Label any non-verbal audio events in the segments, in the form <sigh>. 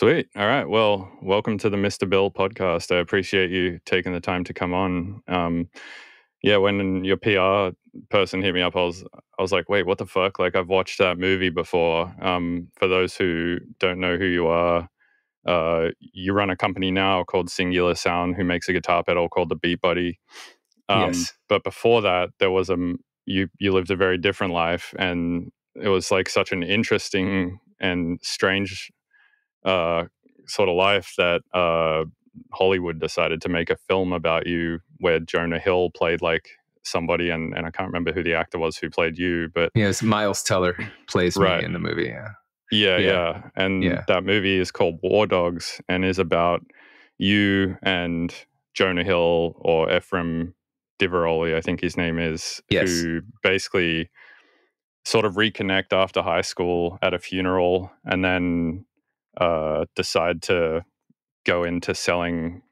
Sweet. All right. Well, welcome to the Mr. Bill podcast. I appreciate you taking the time to come on. Um, yeah, when your PR person hit me up, I was I was like, wait, what the fuck? Like I've watched that movie before. Um, for those who don't know who you are, uh, you run a company now called Singular Sound, who makes a guitar pedal called the Beat Buddy. Um, Yes. But before that, there was a you you lived a very different life, and it was like such an interesting and strange uh, sort of life that uh, Hollywood decided to make a film about you, where Jonah Hill played like somebody, and and I can't remember who the actor was who played you, but Yes, Miles Teller plays Right. me in the movie. Yeah. yeah, Yeah. yeah. And Yeah. that movie is called War Dogs and is about you and Jonah Hill or Efraim Diveroli, I think his name is, Yes. who basically sort of reconnect after high school at a funeral and then uh, decide to go into selling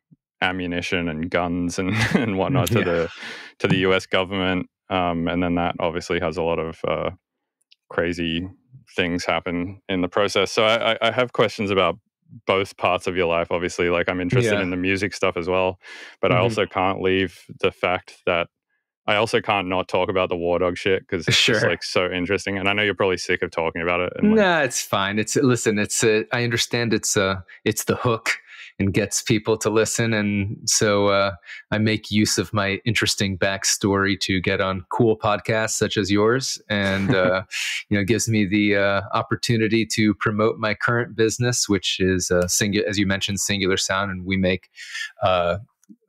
ammunition and guns and, <laughs> and <laughs> whatnot to the to the US government. Um, and then that obviously has a lot of uh, crazy things happen in the process. So I, I- I have questions about both parts of your life. Obviously, like I'm interested Yeah. in the music stuff as well, but I Mhm. also can't leave the fact that I also can't not talk about the War Dog shit because it's just like so interesting. And I know you're probably sick of talking about it. And like, Nah, it's fine. It's listen. It's uh, I understand. It's uh, it's the hook and gets people to listen, and so uh, I make use of my interesting backstory to get on cool podcasts such as yours, and uh, <laughs> you know, gives me the uh, opportunity to promote my current business, which is uh, singular, as you mentioned, Singular Sound, and we make uh,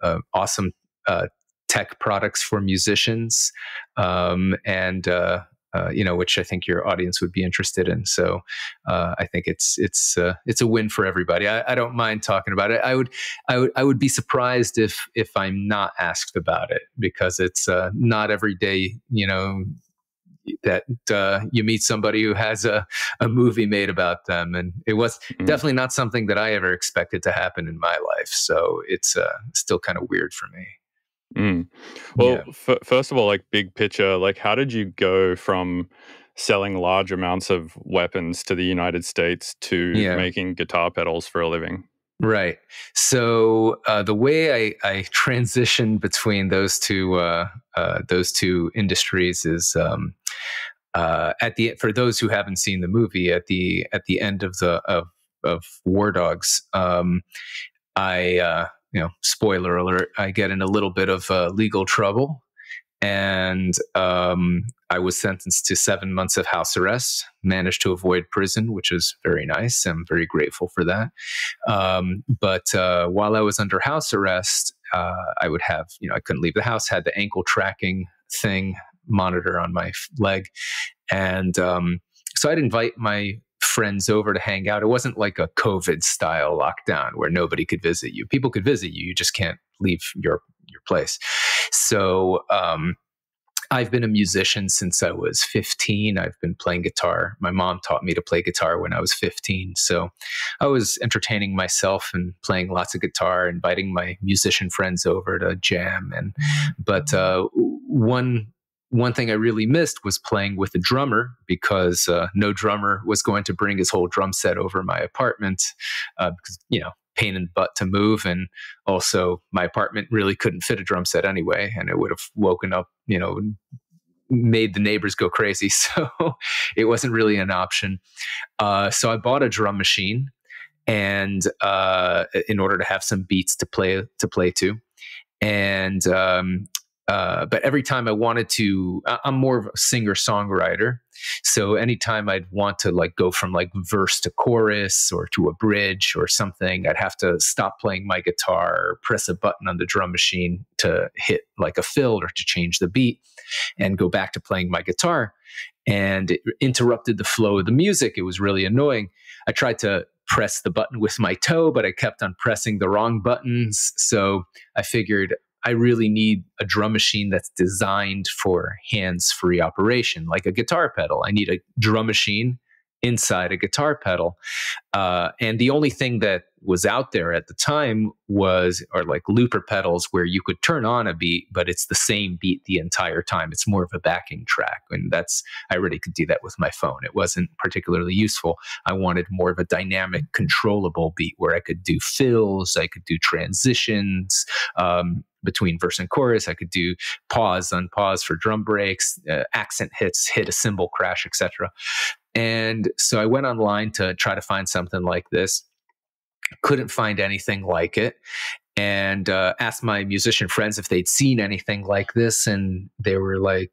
uh, awesome uh, tech products for musicians, um, and uh, uh, you know, which I think your audience would be interested in. So uh, I think it's it's uh, it's a win for everybody. I, I don't mind talking about it. I would I would I would be surprised if if I'm not asked about it because it's uh, not every day. You know. That uh, you meet somebody who has a, a movie made about them, and it was Mhm. definitely not something that I ever expected to happen in my life. So it's uh, still kind of weird for me. Mm. Well, Yeah. f- first of all, like big picture, like how did you go from selling large amounts of weapons to the United States to Yeah. making guitar pedals for a living? Right. So uh, the way I, I <laughs> transitioned between those two uh, uh, those two industries is um, uh, at the for those who haven't seen the movie at the at the end of the of of War Dogs, um, I uh, you know spoiler alert, I get in a little bit of uh, legal trouble, and um, I was sentenced to seven months of house arrest. Managed to avoid prison, which is very nice. I'm very grateful for that. Um, but uh, while I was under house arrest, uh, I would have, you know, I couldn't leave the house, had the ankle tracking thing monitor on my leg. And um, so I'd invite my friends over to hang out. It wasn't like a COVID style lockdown where nobody could visit you. People could visit you, you just can't leave your, your place. So, um, I've been a musician since I was 15. I've been playing guitar. My mom taught me to play guitar when I was 15. So I was entertaining myself and playing lots of guitar, inviting my musician friends over to jam. And but uh, one one thing I really missed was playing with a drummer because uh, no drummer was going to bring his whole drum set over my apartment uh, because you know pain in the butt to move and also my apartment really couldn't fit a drum set anyway and it would have woken up you know made the neighbors go crazy <laughs> so it wasn't really an option. Uh, so i bought a drum machine and uh, in order to have some beats to play to play to. And um, uh, but every time I wanted to, I'm more of a singer songwriter. So anytime I'd want to like go from like verse to chorus or to a bridge or something, I'd have to stop playing my guitar, press a button on the drum machine to hit like a fill or to change the beat and go back to playing my guitar. And it interrupted the flow of the music. It was really annoying. I tried to press the button with my toe, but I kept on pressing the wrong buttons. So I figured I really need a drum machine that's designed for hands free operation, like a guitar pedal. I need a drum machine inside a guitar pedal. Uh, and the only thing that was out there at the time was, or like looper pedals where you could turn on a beat, but it's the same beat the entire time. It's more of a backing track. And that's, I already could do that with my phone. It wasn't particularly useful. I wanted more of a dynamic, controllable beat where I could do fills, I could do transitions. Um, between verse and chorus. I could do pause, unpause for drum breaks, uh, accent hits, hit a cymbal crash, etc. And so I went online to try to find something like this. Couldn't find anything like it. And uh, asked my musician friends if they'd seen anything like this. And they were like,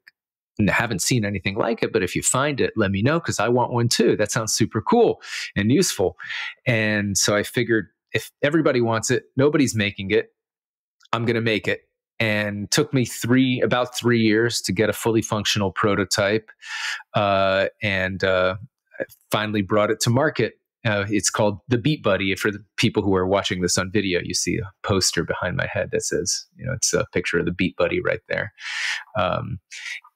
haven't seen anything like it, but if you find it, let me know because I want one too. That sounds super cool and useful. And so I figured if everybody wants it, nobody's making it, I'm going to make it. And took me three about three years to get a fully functional prototype uh, and uh, finally brought it to market. Uh, it's called the beat buddy for the people who are watching this on video you see a poster behind my head that says you know it's a picture of the beat buddy right there. Um,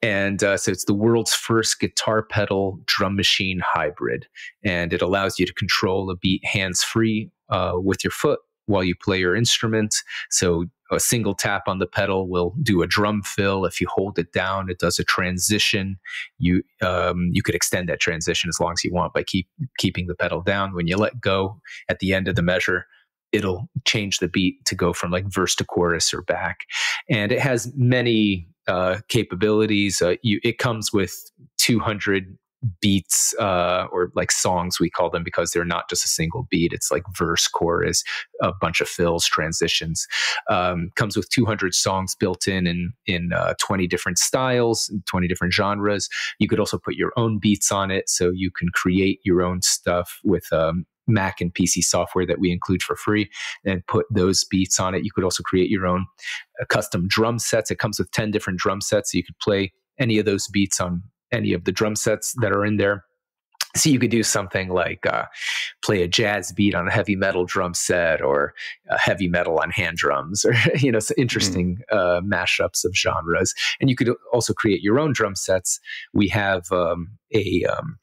and uh, so it's the world's first guitar pedal drum machine hybrid and it allows you to control a beat hands free uh, with your foot while you play your instrument. So a single tap on the pedal will do a drum fill. If you hold it down, it does a transition. You um, you could extend that transition as long as you want by keep keeping the pedal down. When you let go at the end of the measure, it'll change the beat to go from like verse to chorus or back. And it has many uh, capabilities. Uh, you, it comes with 200 beats uh, or like songs we call them because they're not just a single beat it's like verse chorus a bunch of fills transitions um, comes with 200 songs built in in, in uh, 20 different styles 20 different genres you could also put your own beats on it so you can create your own stuff with um, Mac and PC software that we include for free and put those beats on it. You could also create your own uh, custom drum sets. It comes with 10 different drum sets. So you could play any of those beats on any of the drum sets that are in there. So you could do something like uh, play a jazz beat on a heavy metal drum set, or a heavy metal on hand drums, or <laughs> you know, some interesting mm. uh, mashups of genres. And you could also create your own drum sets. We have um, a um,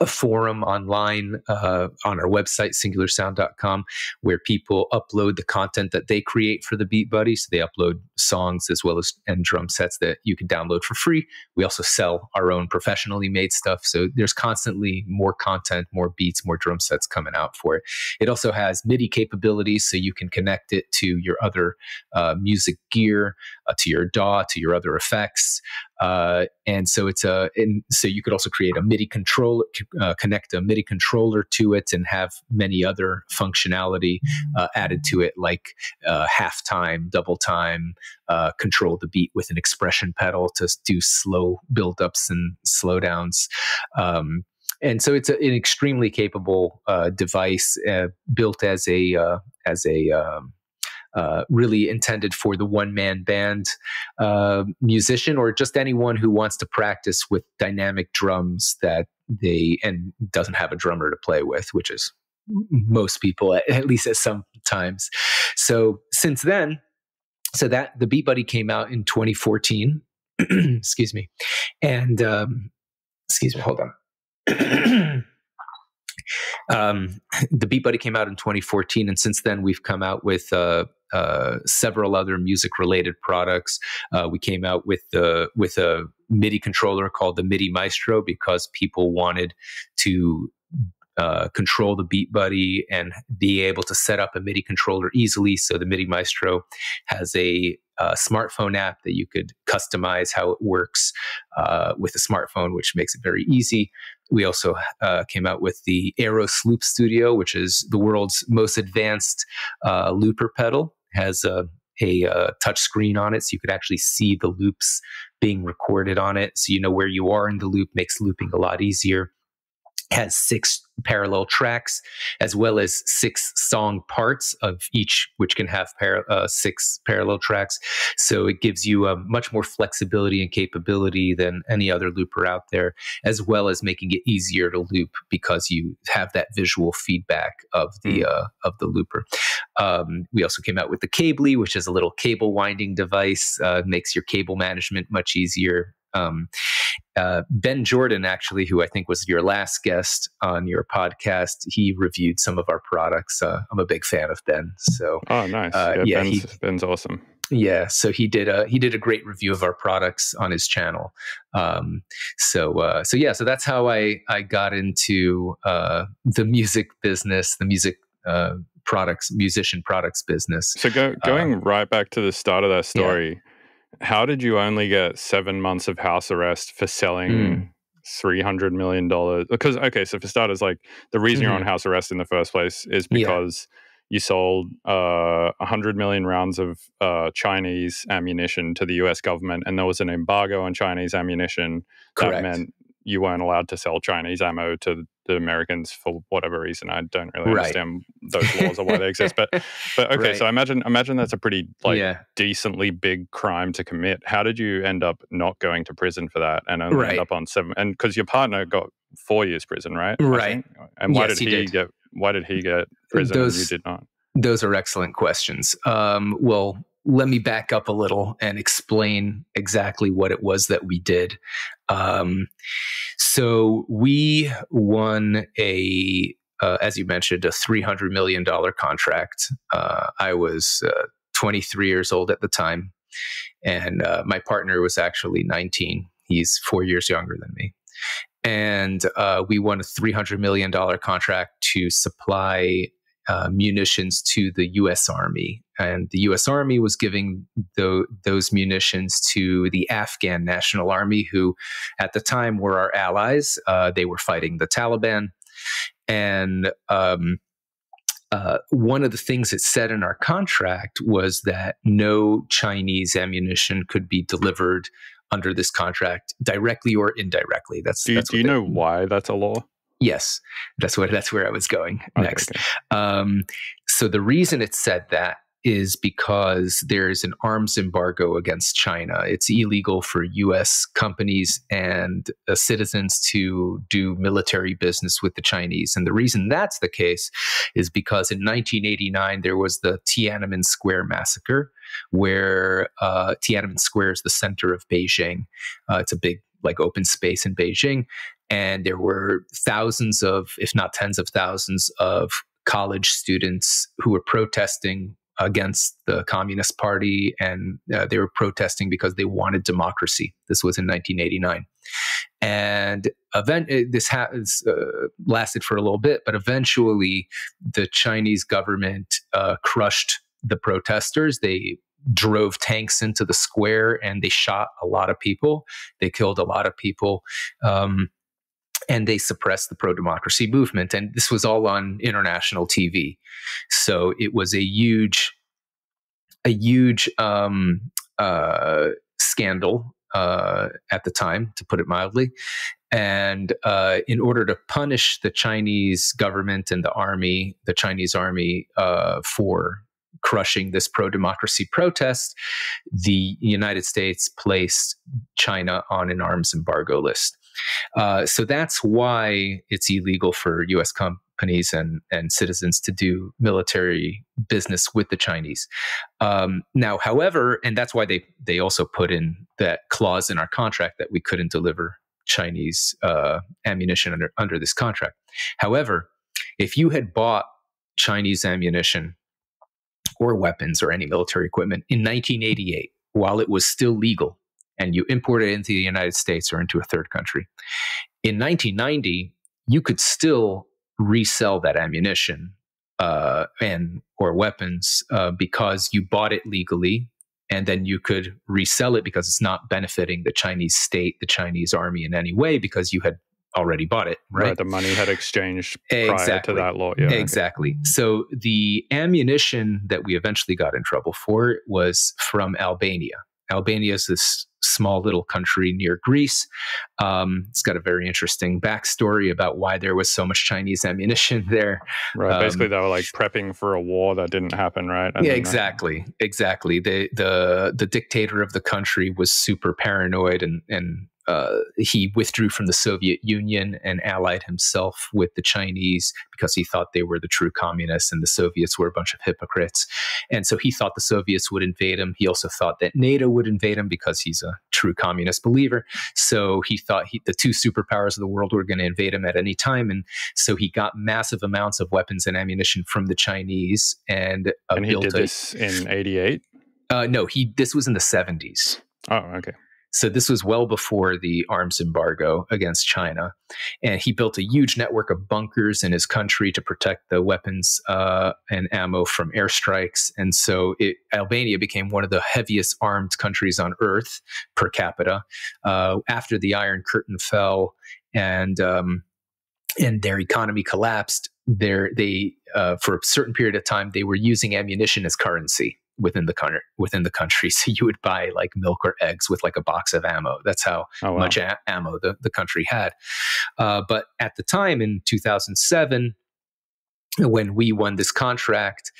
a forum online uh, on our website, singularsound.com, where people upload the content that they create for the Beat Buddy. So they upload songs as well as and drum sets that you can download for free. We also sell our own professionally made stuff. So there's constantly more content, more beats, more drum sets coming out for it. It also has MIDI capabilities, so you can connect it to your other uh, music gear, uh, to your DAW, to your other effects. Uh, and so it's a, and so you could also create a MIDI controller, uh, connect a MIDI controller to it, and have many other functionality uh, added to it, like uh, halftime, double time, uh, control the beat with an expression pedal to do slow buildups and slowdowns. Um, and so it's a, an extremely capable uh, device uh, built as a uh, as a um, uh, really intended for the one man band uh, musician or just anyone who wants to practice with dynamic drums that they and doesn't have a drummer to play with, which is most people at, at least at some times. So since then, so that the Beat Buddy came out in 2014. <clears throat> excuse me, and um, excuse me, hold on. <clears throat> um, the Beat Buddy came out in 2014, and since then we've come out with uh, uh, several other music related products. Uh, we came out with the with a MIDI controller called the MIDI Maestro because people wanted to uh, control the Beat Buddy and be able to set up a MIDI controller easily. So the MIDI Maestro has a, a smartphone app that you could customize how it works uh, with a smartphone, which makes it very easy. We also uh, came out with the Aeros Loop Studio, which is the world's most advanced uh, looper pedal. Has a a uh, touch screen on it so you could actually see the loops being recorded on it so you know where you are in the loop makes looping a lot easier has six parallel tracks as well as six song parts of each which can have par- uh, six parallel tracks. So it gives you uh, much more flexibility and capability than any other looper out there as well as making it easier to loop because you have that visual feedback of the mm. uh, of the looper. Um, we also came out with the Cably which is a little cable winding device uh, makes your cable management much easier. Um, uh, Ben Jordan, actually, who I think was your last guest on your podcast, he reviewed some of our products. Uh, I'm a big fan of Ben. So, oh, nice. Uh, yeah, yeah Ben's, he, Ben's awesome. Yeah, so he did a he did a great review of our products on his channel. Um, so uh, so yeah, so that's how I I got into uh, the music business, the music uh, products, musician products business. So go, going um, right back to the start of that story. Yeah how did you only get seven months of house arrest for selling mm. three hundred million dollars? Because okay, so for starters, like the reason mm-hmm. you're on mm-hmm. house arrest in the first place is because yeah. you sold uh, hundred million rounds of uh, Chinese ammunition to the U.S. government, and there was an embargo on Chinese ammunition. Correct. That meant you weren't allowed to sell Chinese ammo to the Americans for whatever reason. I don't really right. understand those laws or why they exist. But <laughs> but okay, right. so imagine imagine that's a pretty like yeah. decently big crime to commit. How did you end up not going to prison for that and only right. end up on seven? And because your partner got four years prison, right? Right. And why yes, did he, he did. get why did he get prison those, and you did not? Those are excellent questions. Um, well, let me back up a little and explain exactly what it was that we did. Um, so we won a, uh, as you mentioned, a $300 million contract. Uh, I was uh, 23 years old at the time, and uh, my partner was actually 19. He's four years younger than me. And uh, we won a $300 million contract to supply uh, munitions to the U.S. Army, and the U.S. Army was giving the, those munitions to the Afghan National Army, who, at the time, were our allies. Uh, they were fighting the Taliban, and um, uh, one of the things it said in our contract was that no Chinese ammunition could be delivered under this contract, directly or indirectly. That's do you, that's do you know why that's a law? Yes, that's what that's where I was going next. Okay, okay. Um, so the reason it said that is because there's an arms embargo against China. It's illegal for U.S. companies and uh, citizens to do military business with the Chinese. And the reason that's the case is because in 1989 there was the Tiananmen Square massacre, where uh, Tiananmen Square is the center of Beijing. Uh, it's a big like open space in Beijing, and there were thousands of, if not tens of thousands, of college students who were protesting against the Communist Party, and uh, they were protesting because they wanted democracy. This was in 1989, and event uh, this has uh, lasted for a little bit, but eventually the Chinese government uh, crushed the protesters. They drove tanks into the square and they shot a lot of people. They killed a lot of people. Um, and they suppressed the pro democracy movement. And this was all on international TV. So it was a huge, a huge um, uh, scandal uh, at the time, to put it mildly. And uh, in order to punish the Chinese government and the army, the Chinese army, uh, for crushing this pro democracy protest, the United States placed China on an arms embargo list. Uh, so that's why it's illegal for U.S. companies and, and citizens to do military business with the Chinese. Um, now, however, and that's why they they also put in that clause in our contract that we couldn't deliver Chinese uh, ammunition under under this contract. However, if you had bought Chinese ammunition or weapons or any military equipment in 1988 while it was still legal and you import it into the United States or into a third country. In 1990, you could still resell that ammunition uh, and or weapons uh, because you bought it legally, and then you could resell it because it's not benefiting the Chinese state, the Chinese army in any way because you had already bought it, right? right the money had exchanged prior exactly. to that law. Yeah, exactly. So the ammunition that we eventually got in trouble for was from Albania. Albania is this small little country near Greece. Um, it's got a very interesting backstory about why there was so much Chinese ammunition <laughs> there. Right. Um, Basically, they were like prepping for a war that didn't happen, right? yeah, exactly. Exactly. The the the dictator of the country was super paranoid and and uh, he withdrew from the Soviet Union and allied himself with the Chinese because he thought they were the true communists and the Soviets were a bunch of hypocrites. And so he thought the Soviets would invade him. He also thought that NATO would invade him because he's a true communist believer. So he thought he, the two superpowers of the world were going to invade him at any time. And so he got massive amounts of weapons and ammunition from the Chinese and, uh, and he did a, this in 88? Uh, no, he this was in the 70s. Oh, okay. So this was well before the arms embargo against China, and he built a huge network of bunkers in his country to protect the weapons uh, and ammo from airstrikes. And so it, Albania became one of the heaviest armed countries on earth per capita uh, after the Iron Curtain fell and um, and their economy collapsed. There, they uh, for a certain period of time they were using ammunition as currency within the country within the country so you would buy like milk or eggs with like a box of ammo that's how oh, wow. much a- ammo the, the country had uh, but at the time in 2007 when we won this contract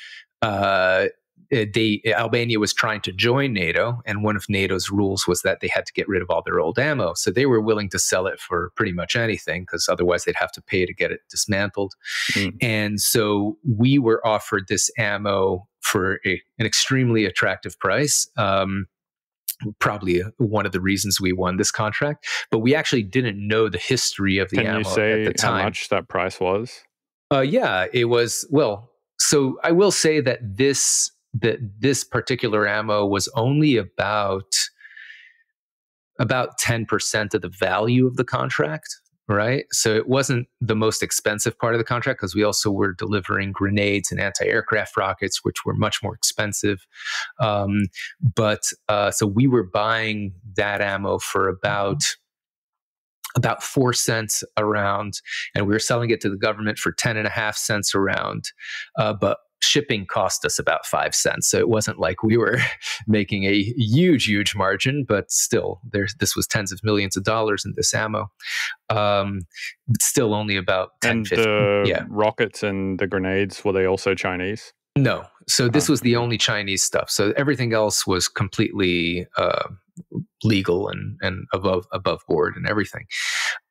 uh, they Albania was trying to join NATO, and one of NATO's rules was that they had to get rid of all their old ammo. So they were willing to sell it for pretty much anything because otherwise they'd have to pay to get it dismantled. Mm. And so we were offered this ammo for a, an extremely attractive price. Um, probably one of the reasons we won this contract, but we actually didn't know the history of the Can ammo you say at the time. how much that price was? Uh, yeah, it was well. So I will say that this that this particular ammo was only about about 10% of the value of the contract right? So it wasn't the most expensive part of the contract because we also were delivering grenades and anti-aircraft rockets, which were much more expensive. Um, but uh, so we were buying that ammo for about about four cents around, and we were selling it to the government for ten and a half cents around. Uh, but shipping cost us about five cents. So it wasn't like we were <laughs> making a huge, huge margin, but still, there this was tens of millions of dollars in this ammo. Um, still only about 10, and 50, the yeah. rockets and the grenades were they also Chinese? No. So this was the only Chinese stuff. So everything else was completely uh, legal and and above above board and everything.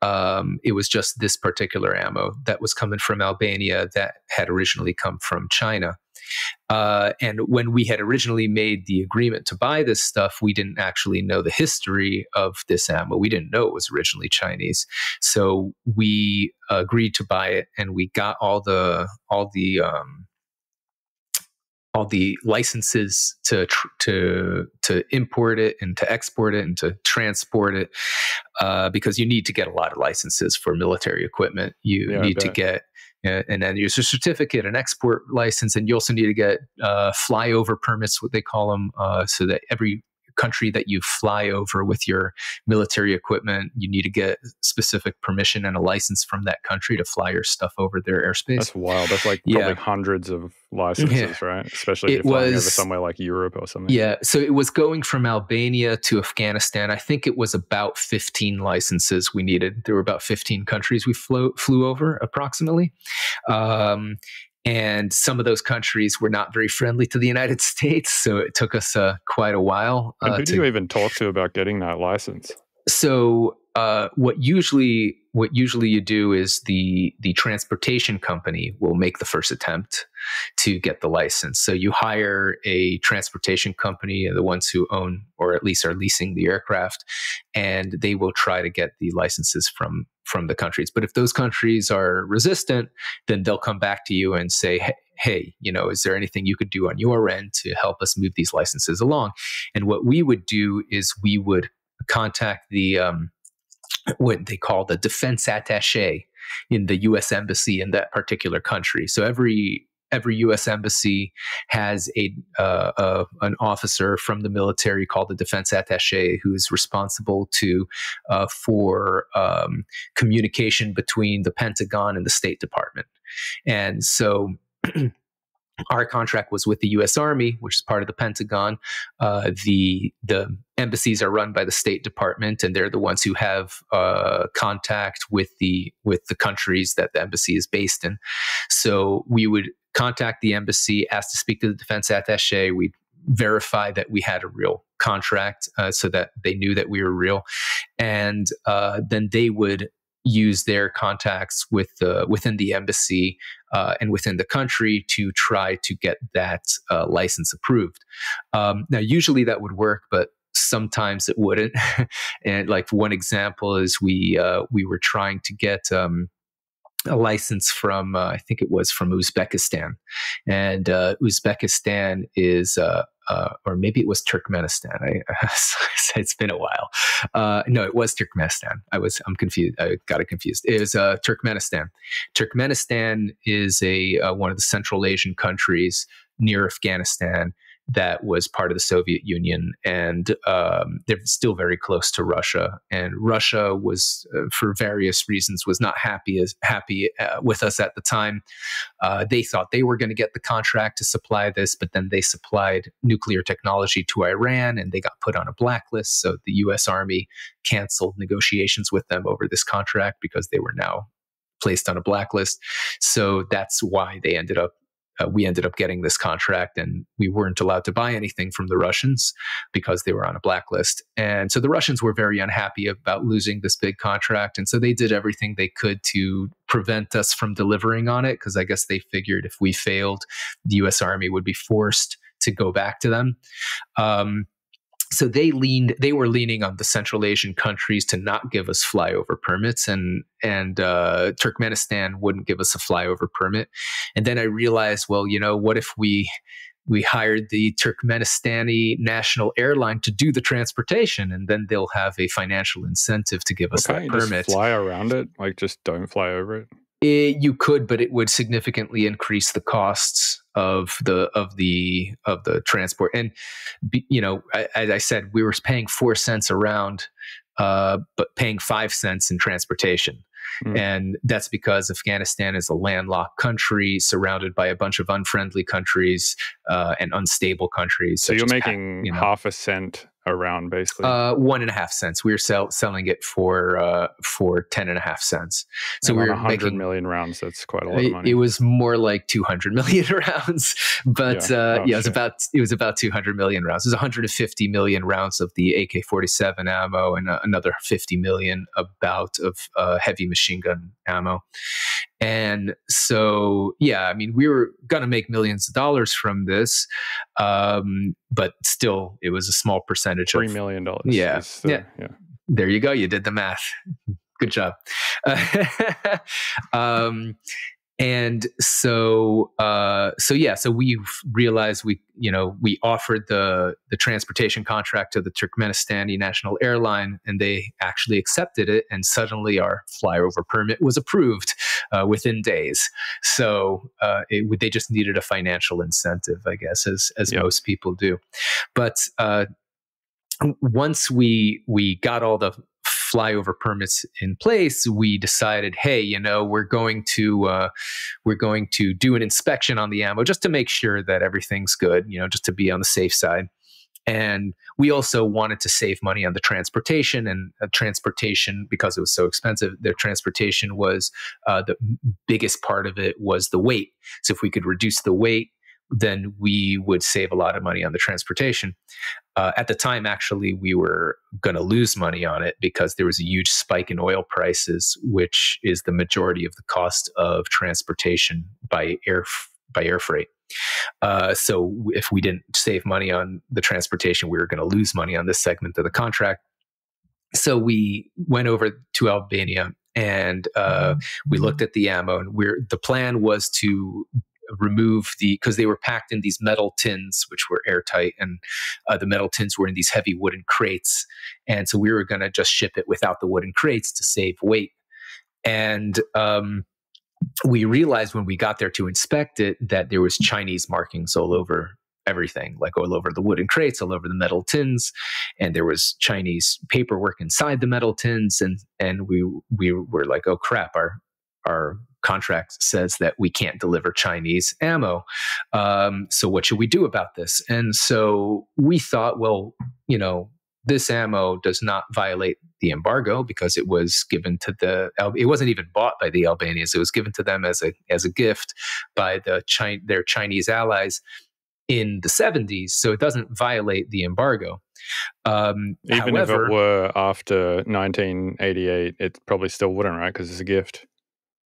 Um, it was just this particular ammo that was coming from Albania that had originally come from China. Uh, and when we had originally made the agreement to buy this stuff, we didn't actually know the history of this ammo. We didn't know it was originally Chinese, so we agreed to buy it, and we got all the all the um, all the licenses to to to import it and to export it and to transport it uh, because you need to get a lot of licenses for military equipment. You yeah, need to get uh, and then there's a certificate, an export license, and you also need to get uh, flyover permits, what they call them, uh, so that every country that you fly over with your military equipment, you need to get specific permission and a license from that country to fly your stuff over their airspace. That's wild. That's like probably hundreds of licenses, yeah. right? Especially if it you're flying was, over somewhere like Europe or something. Yeah. So it was going from Albania to Afghanistan. I think it was about 15 licenses we needed. There were about 15 countries we flew, flew over approximately. Um, and some of those countries were not very friendly to the United <laughs> States, so it took us uh, quite a while. Uh, who do you even talk to about getting that license? So uh, what usually what usually you do is the the transportation company will make the first attempt to get the license. So you hire a transportation company, the ones who own or at least are leasing the aircraft, and they will try to get the licenses from from the countries. But if those countries are resistant, then they'll come back to you and say, hey, hey, you know, is there anything you could do on your end to help us move these licenses along? And what we would do is we would contact the um, what they call the defense attaché in the U.S. embassy in that particular country. So every every U.S. embassy has a, uh, an officer from the military called the defense attaché who is responsible to uh, for um, communication between the Pentagon and the State Department. And so <clears throat> our contract was with the U.S. Army, which is part of the Pentagon. Uh, the the embassies are run by the State Department, and they're the ones who have uh, contact with the with the countries that the embassy is based in. So we would contact the embassy, ask to speak to the defense attaché. We'd verify that we had a real contract uh, so that they knew that we were real. And uh, then they would use their contacts with uh, within the embassy uh, and within the country to try to get that uh, license approved. Um, now, usually that would work, but sometimes it wouldn't. <laughs> and like one example is we uh, we were trying to get. Um, a license from uh, I think it was from Uzbekistan, and uh, Uzbekistan is uh, uh, or maybe it was Turkmenistan. I, <laughs> it's been a while. Uh, no, it was Turkmenistan. I was I'm confused. I got it confused. It was Turkmenistan. Turkmenistan is a one of the Central Asian countries near Afghanistan that was part of the Soviet Union, and um, they're still very close to Russia. And Russia was, uh, for various reasons, was not happy as happy uh, with us at the time. Uh, they thought they were going to get the contract to supply this, but then they supplied nuclear technology to Iran, and they got put on a blacklist. So the U.S. Army canceled negotiations with them over this contract because they were now placed on a blacklist. So that's why they ended up uh, we ended up getting this contract and we weren't allowed to buy anything from the Russians because they were on a blacklist. And so the Russians were very unhappy about losing this big contract. And so they did everything they could to prevent us from delivering on it because I guess they figured if we failed, the US Army would be forced to go back to them. Um, so they leaned they were leaning on the central asian countries to not give us flyover permits and and uh, turkmenistan wouldn't give us a flyover permit. And then i realized well you know what if we we hired the turkmenistani national airline to do the transportation and then they'll have a financial incentive to give us okay, that permit. fly around it like just don't fly over it? It, you could, but it would significantly increase the costs of the of the of the transport. And you know, as I said, we were paying four cents around, uh, but paying five cents in transportation. Mm. And that's because Afghanistan is a landlocked country surrounded by a bunch of unfriendly countries uh, and unstable countries. So you're making you know, half a cent around basically? Uh, one and a half cents. We were sell, selling it for uh, for ten and a half cents. So and we were making million rounds that's quite a lot of money. it, was more like 200 <laughs> million rounds. But yeah, uh, oh, yeah it was about it was about 200 million rounds. It was 150 million rounds of the ak-47 ammo and uh, another 50 million about of uh, heavy machine gun ammo and so, yeah, I mean, we were going to make millions of dollars from this, um, but still, it was a small percentage. Three million dollars. Yeah, the, yeah, yeah. There you go. You did the math. Good job. <laughs> um, and so uh, so yeah so we realized we you know we offered the the transportation contract to the turkmenistani national airline and they actually accepted it and suddenly our flyover permit was approved uh, within days. So uh, it, they just needed a financial incentive i guess as as most people do. But uh, once we we got all the flyover permits in place, we decided, hey, you know, we're going to uh, we're going to do an inspection on the ammo just to make sure that everything's good, you know, just to be on the safe side. And we also wanted to save money on the transportation and uh, transportation because it was so expensive. The transportation was uh, the biggest part of it was the weight. So if we could reduce the weight, then we would save a lot of money on the transportation. Uh, at the time, actually, we were going to lose money on it because there was a huge spike in oil prices, which is the majority of the cost of transportation by air by air freight. Uh, so if we didn't save money on the transportation, we were going to lose money on this segment of the contract. So we went over to Albania and uh, mm-hmm. we looked at the ammo, and we're the plan was to remove the because they were packed in these metal tins which were airtight and uh, the metal tins were in these heavy wooden crates and so we were going to just ship it without the wooden crates to save weight. And um, we realized when we got there to inspect it that there was chinese markings all over everything like all over the wooden crates all over the metal tins and there was chinese paperwork inside the metal tins and and we we were like oh crap our our contract says that we can't deliver Chinese ammo. Um, so what should we do about this? And so we thought, well, you know, this ammo does not violate the embargo because it was given to the it wasn't even bought by the Albanians it was given to them as a as a gift by the China, their Chinese allies in the 70s, so it doesn't violate the embargo. Um, Even however, if it were after 1988, it probably still wouldn't, right? Because it's a gift.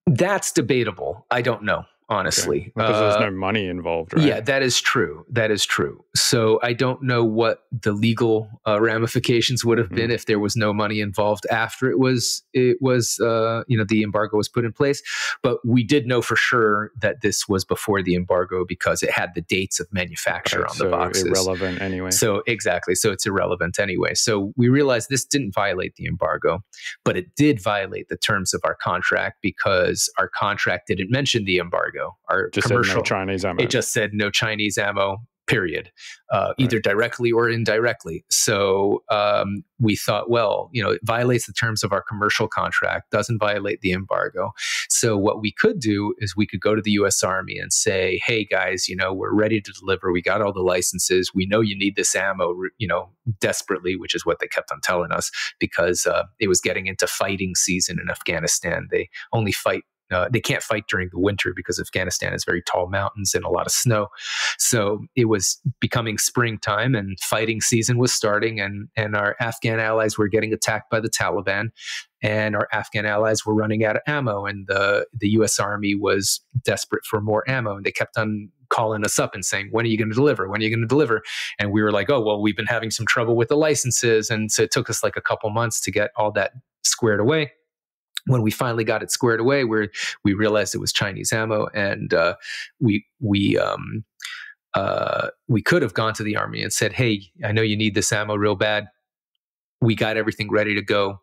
That's debatable. I don't know honestly. Okay. Because uh, there's no money involved, right? Yeah, that is true. That is true. So I don't know what the legal uh, ramifications would have been mm. if there was no money involved after it was it was uh, you know the embargo was put in place. But we did know for sure that this was before the embargo because it had the dates of manufacture okay, on the so boxes. Irrelevant anyway. So exactly. So it's irrelevant anyway. So we realized this didn't violate the embargo, but it did violate the terms of our contract because our contract didn't mention the embargo our just commercial no Chinese ammo. It just said no Chinese ammo. Period. Uh, right. Either directly or indirectly. So um, we thought, well, you know, it violates the terms of our commercial contract, doesn't violate the embargo. So what we could do is we could go to the U.S. Army and say, hey guys, you know, we're ready to deliver. We got all the licenses. We know you need this ammo, you know, desperately, which is what they kept on telling us because uh, it was getting into fighting season in Afghanistan. They only fight uh, they can't fight during the winter because Afghanistan has very tall mountains and a lot of snow. So it was becoming springtime and fighting season was starting, and and our Afghan allies were getting attacked by the Taliban, and our Afghan allies were running out of ammo, and the the U.S. Army was desperate for more ammo, and they kept on calling us up and saying, "When are you going to deliver? When are you going to deliver?" And we were like, "Oh, well, we've been having some trouble with the licenses, and so it took us like a couple months to get all that squared away." When we finally got it squared away, where we realized it was Chinese ammo, and uh, we we um, uh, we could have gone to the army and said, "Hey, I know you need this ammo real bad. We got everything ready to go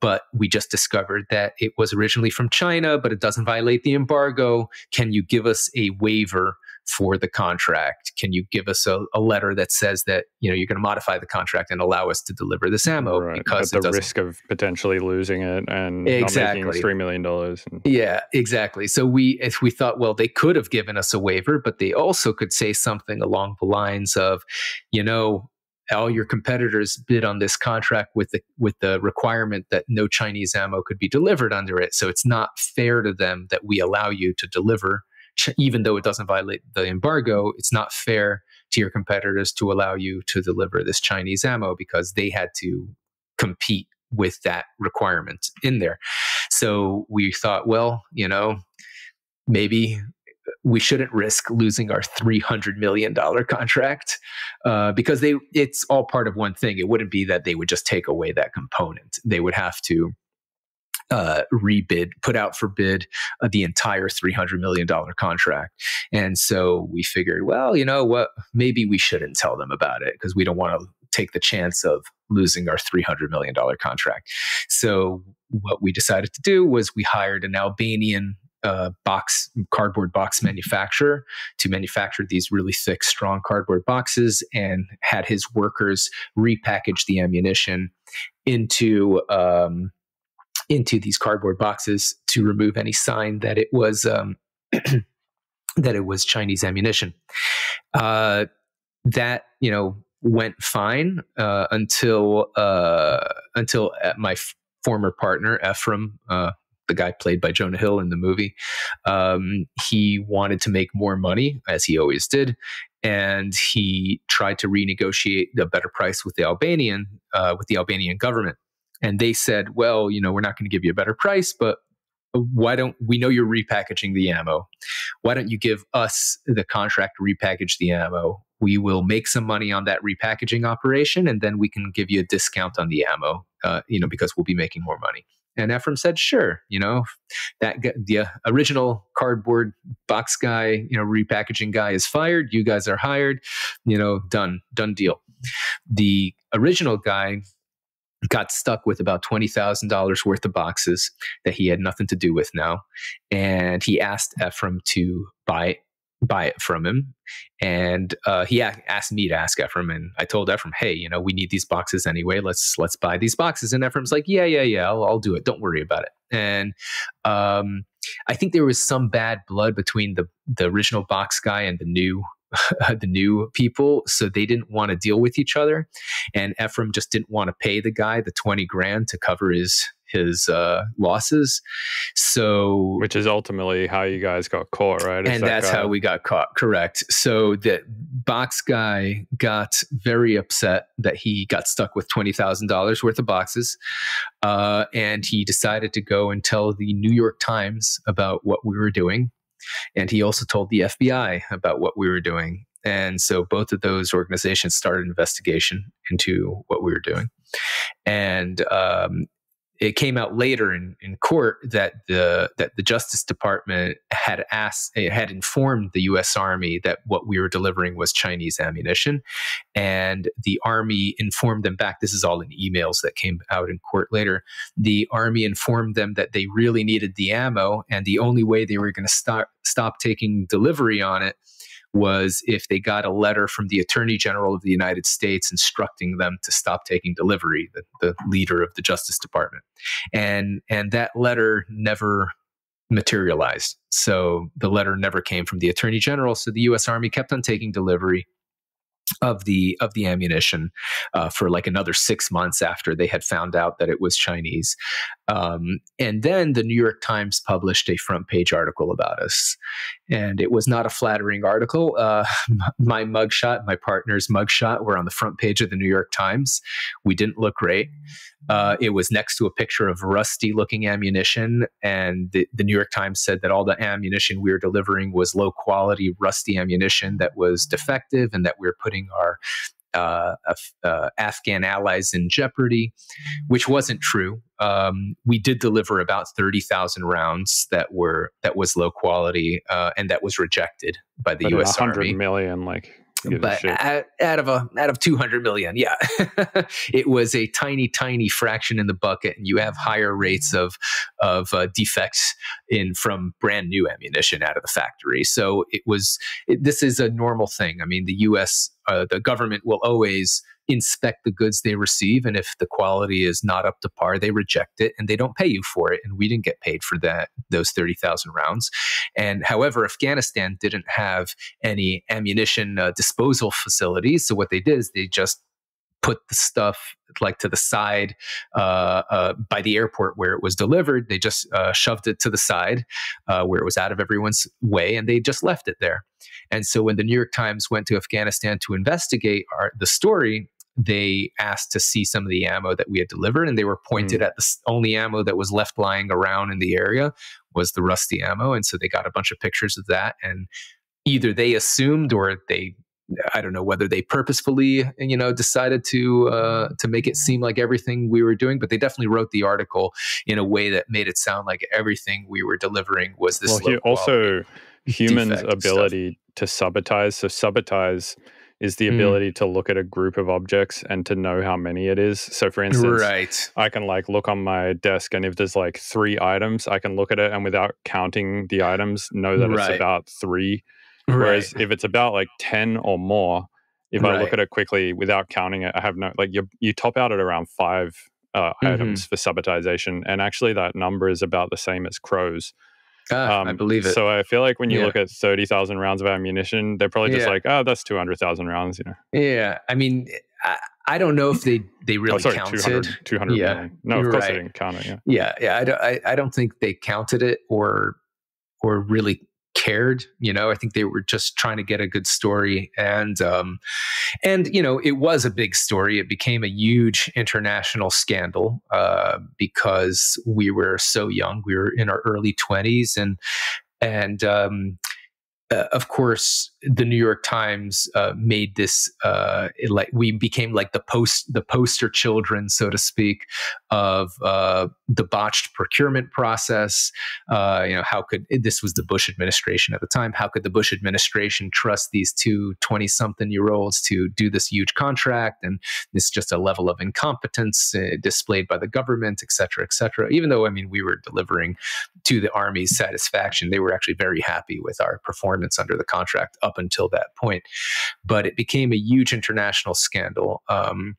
but we just discovered that it was originally from China, but it doesn't violate the embargo. Can you give us a waiver for the contract? Can you give us a, a letter that says that you know you're going to modify the contract and allow us to deliver this ammo right. because at the risk of potentially losing it and exactly. not making three million dollars? Yeah, exactly. So we if we thought, well, they could have given us a waiver, but they also could say something along the lines of, you know, all your competitors bid on this contract with the with the requirement that no Chinese ammo could be delivered under it. So it's not fair to them that we allow you to deliver, even though it doesn't violate the embargo. It's not fair to your competitors to allow you to deliver this Chinese ammo because they had to compete with that requirement in there. So we thought, well, you know, maybe we shouldn't risk losing our $300 million contract uh, because they it's all part of one thing. It wouldn't be that they would just take away that component. They would have to uh, rebid, put out for bid uh, the entire $300 million contract. And so we figured, well, you know what? Maybe we shouldn't tell them about it because we don't want to take the chance of losing our $300 million contract. So what we decided to do was we hired an Albanian uh, box cardboard box manufacturer to manufacture these really thick, strong cardboard boxes, and had his workers repackage the ammunition into um, into these cardboard boxes to remove any sign that it was um, <clears throat> that it was Chinese ammunition. Uh, that you know went fine uh, until uh, until uh, my f- former partner Efraim uh, the guy played by Jonah Hill in the movie. Um, he wanted to make more money, as he always did, and he tried to renegotiate a better price with the Albanian uh, with the Albanian government. And they said, "Well, you know, we're not going to give you a better price, but why don't we know you're repackaging the ammo? Why don't you give us the contract to repackage the ammo? We will make some money on that repackaging operation, and then we can give you a discount on the ammo. Uh, you know, because we'll be making more money." And Efraim said, "Sure, you know, that the original cardboard box guy, you know, repackaging guy is fired. You guys are hired. You know, done, done deal." The original guy got stuck with about $20,000 worth of boxes that he had nothing to do with now. And he asked Efraim to buy buy it from him. And uh, he asked me to ask Efraim, and I told Efraim, "Hey, you know, we need these boxes anyway. Let's let's buy these boxes." And Efraim's like, "Yeah, yeah, yeah, I'll, I'll do it. Don't worry about it." And um, I think there was some bad blood between the the original box guy and the new <laughs> the new people, so they didn't want to deal with each other. And Efraim just didn't want to pay the guy the twenty grand to cover his his uh, losses. So, which is ultimately how you guys got caught, right? Is and that that's guy? how we got caught. Correct. So the box guy got very upset that he got stuck with twenty thousand dollars worth of boxes, uh, and he decided to go and tell the New York Times about what we were doing. And he also told the FBI about what we were doing. And so both of those organizations started an investigation into what we were doing. And um, it came out later in, in court that the that the Justice Department had asked had informed the U.S. Army that what we were delivering was Chinese ammunition, and the Army informed them back. This is all in emails that came out in court later. The Army informed them that they really needed the ammo, and the only way they were going to stop stop taking delivery on it was if they got a letter from the Attorney General of the United States instructing them to stop taking delivery, the, the leader of the Justice Department. And, and that letter never materialized. So the letter never came from the Attorney General. So the US Army kept on taking delivery of the of the ammunition uh, for like another six months after they had found out that it was Chinese, um, and then the New York Times published a front page article about us, and it was not a flattering article. Uh, <laughs> my mugshot, my partner's mugshot, were on the front page of the New York Times. We didn't look great. Uh, it was next to a picture of rusty looking ammunition, and the, the New York Times said that all the ammunition we were delivering was low quality, rusty ammunition that was defective, and that we were putting our uh, uh, Afghan allies in jeopardy, which wasn't true. Um, we did deliver about thirty thousand rounds that were that was low quality and that was rejected by the but U.S. Army. Million, like but out, out, of a out of 200 million yeah. <laughs> It was a tiny tiny fraction in the bucket and you have higher rates of of uh, defects in from brand new ammunition out of the factory. So it was it, this is a normal thing. I mean the us uh, the government will always inspect the goods they receive and if the quality is not up to par they reject it and they don't pay you for it and we didn't get paid for that those 30,000 rounds and however Afghanistan didn't have any ammunition uh, disposal facilities so what they did is they just put the stuff like to the side uh, uh, by the airport where it was delivered. They just uh, shoved it to the side uh, where it was out of everyone's way, and they just left it there. And so when the New York Times went to Afghanistan to investigate our, the story, they asked to see some of the ammo that we had delivered, and they were pointed mm. at the only ammo that was left lying around in the area was the rusty ammo, and so they got a bunch of pictures of that, and either they assumed or they I don't know whether they purposefully, you know, decided to uh, to make it seem like everything we were doing, but they definitely wrote the article in a way that made it sound like everything we were delivering was this. Well, also humans' ability stuff. to subitize. So subitizing is the hmm. ability mm. to look at a group of objects and to know how many it is. So for instance, right. I can like look on my desk and if there's like three items, I can look at it and without counting the items, know that right. it's about three. Right. Whereas if it's about like 10 or more, if I look at it quickly without counting it, I have no like you you top out at around five uh, mm-hmm. items for subitization. and actually that number is about the same as crows. Ah, um, I believe it. So I feel like when you yeah. look at thirty thousand rounds of ammunition, they're probably just yeah. like, "Oh, that's two hundred thousand rounds." You know? Yeah, I mean, I, I don't know if they they oh, really oh, sorry, counted 200, 200 yeah, million. No, of course right. they didn't count it. Yeah, yeah, yeah. I don't, I, I don't think they counted it or or really cared you know i think they were just trying to get a good story. And um and you know it was a big story. It became a huge international scandal uh because we were so young. We were in our early 20s and and um uh, of course, the New York Times uh, made this uh, like we became like the post the poster children, so to speak, of uh, the botched procurement process. Uh, you know, how could this was the Bush administration at the time? How could the Bush administration trust these two 20 something year olds to do this huge contract? And it's just a level of incompetence uh, displayed by the government, et cetera, et cetera. Even though I mean we were delivering to the Army's satisfaction, they were actually very happy with our performance performance under the contract up until that point. But it became a huge international scandal. Um,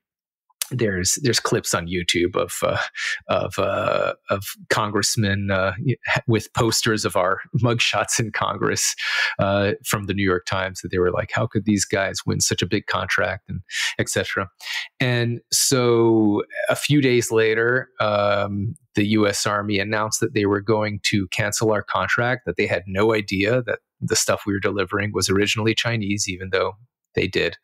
there's there's clips on YouTube of uh, of uh, of congressmen uh, with posters of our <laughs> mugshots in Congress uh, from the New York Times that they were like, how could these guys win such a big contract and etc. And so a few days later, um, the U.S. Army announced that they were going to cancel our contract. That they had no idea that the stuff we were delivering was originally Chinese, even though they did.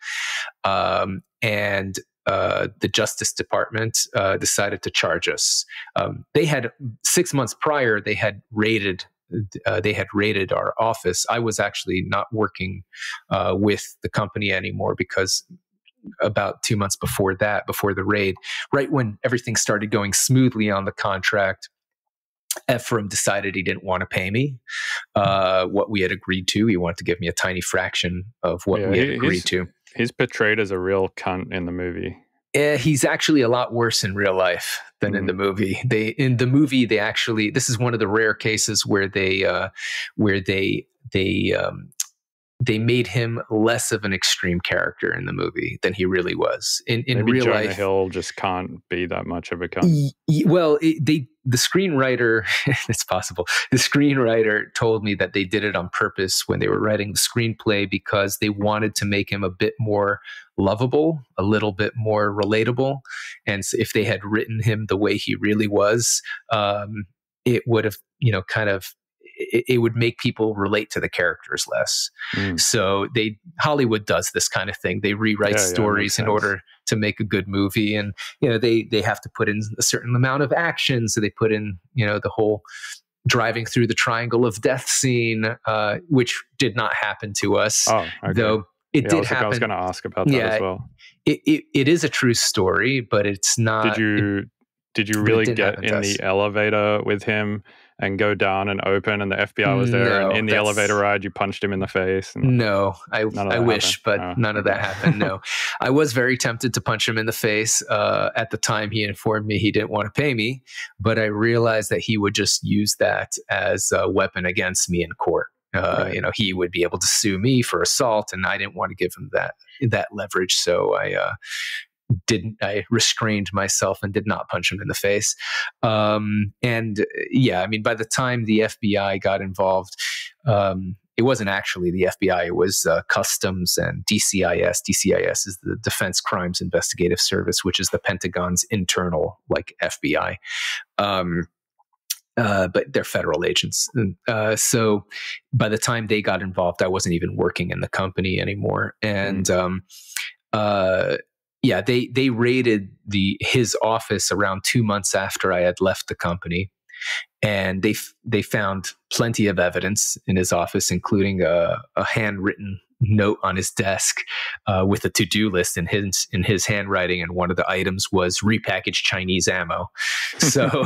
Um, and uh, the Justice Department uh, decided to charge us. Um, they had six months prior, they had raided. Uh, they had raided our office. I was actually not working uh, with the company anymore because about two months before that, before the raid, right when everything started going smoothly on the contract, Efraim decided he didn't want to pay me uh, what we had agreed to. He wanted to give me a tiny fraction of what yeah, we had agreed to. He's portrayed as a real cunt in the movie. Yeah, he's actually a lot worse in real life than mm. in the mm. movie. They in the movie they actually this is one of the rare cases where they uh, where they they um, they made him less of an extreme character in the movie than he really was. In in Maybe real Jonah life, Hill just can't be that much of a cunt. Y- well, it, they the screenwriter, <laughs> it's possible. The screenwriter told me that they did it on purpose when they were writing the screenplay because they wanted to make him a bit more lovable, a little bit more relatable. And so if they had written him the way he really was, um, it would have, you know, kind of it, it, would make people relate to the characters less. Mm. So they Hollywood does this kind of thing. They rewrite yeah, stories yeah, in order to make a good movie, and you know they they have to put in a certain amount of action. So they put in you know the whole driving through the triangle of death scene, uh, which did not happen to us. Oh, okay. though it yeah, did I happen. I was going to ask about that yeah, as well. It, it, it is a true story, but it's not. Did you it, did you really get in the elevator with him and go down and open and the FBI was there no, and in the elevator ride you punched him in the face? no, I I wish, but oh, none of that happened. No, <laughs> I was very tempted to punch him in the face. Uh, at the time, he informed me he didn't want to pay me, but I realized that he would just use that as a weapon against me in court. Uh. You know, he would be able to sue me for assault, and I didn't want to give him that that leverage. So I uh, didn't I restrained myself and did not punch him in the face. Um, and uh, yeah, I mean, by the time the FBI got involved, um, it wasn't actually the FBI; it was uh, Customs and DCIS. DCIS is the Defense Crimes Investigative Service, which is the Pentagon's internal like FBI. Um, uh, but they're federal agents. Uh, so by the time they got involved, I wasn't even working in the company anymore. And mm. um, uh, yeah, they they raided the his office around two months after I had left the company, and they they found plenty of evidence in his office, including a, a handwritten note on his desk uh, with a to do list in his in his handwriting, and one of the items was repackaged Chinese ammo. <laughs> So,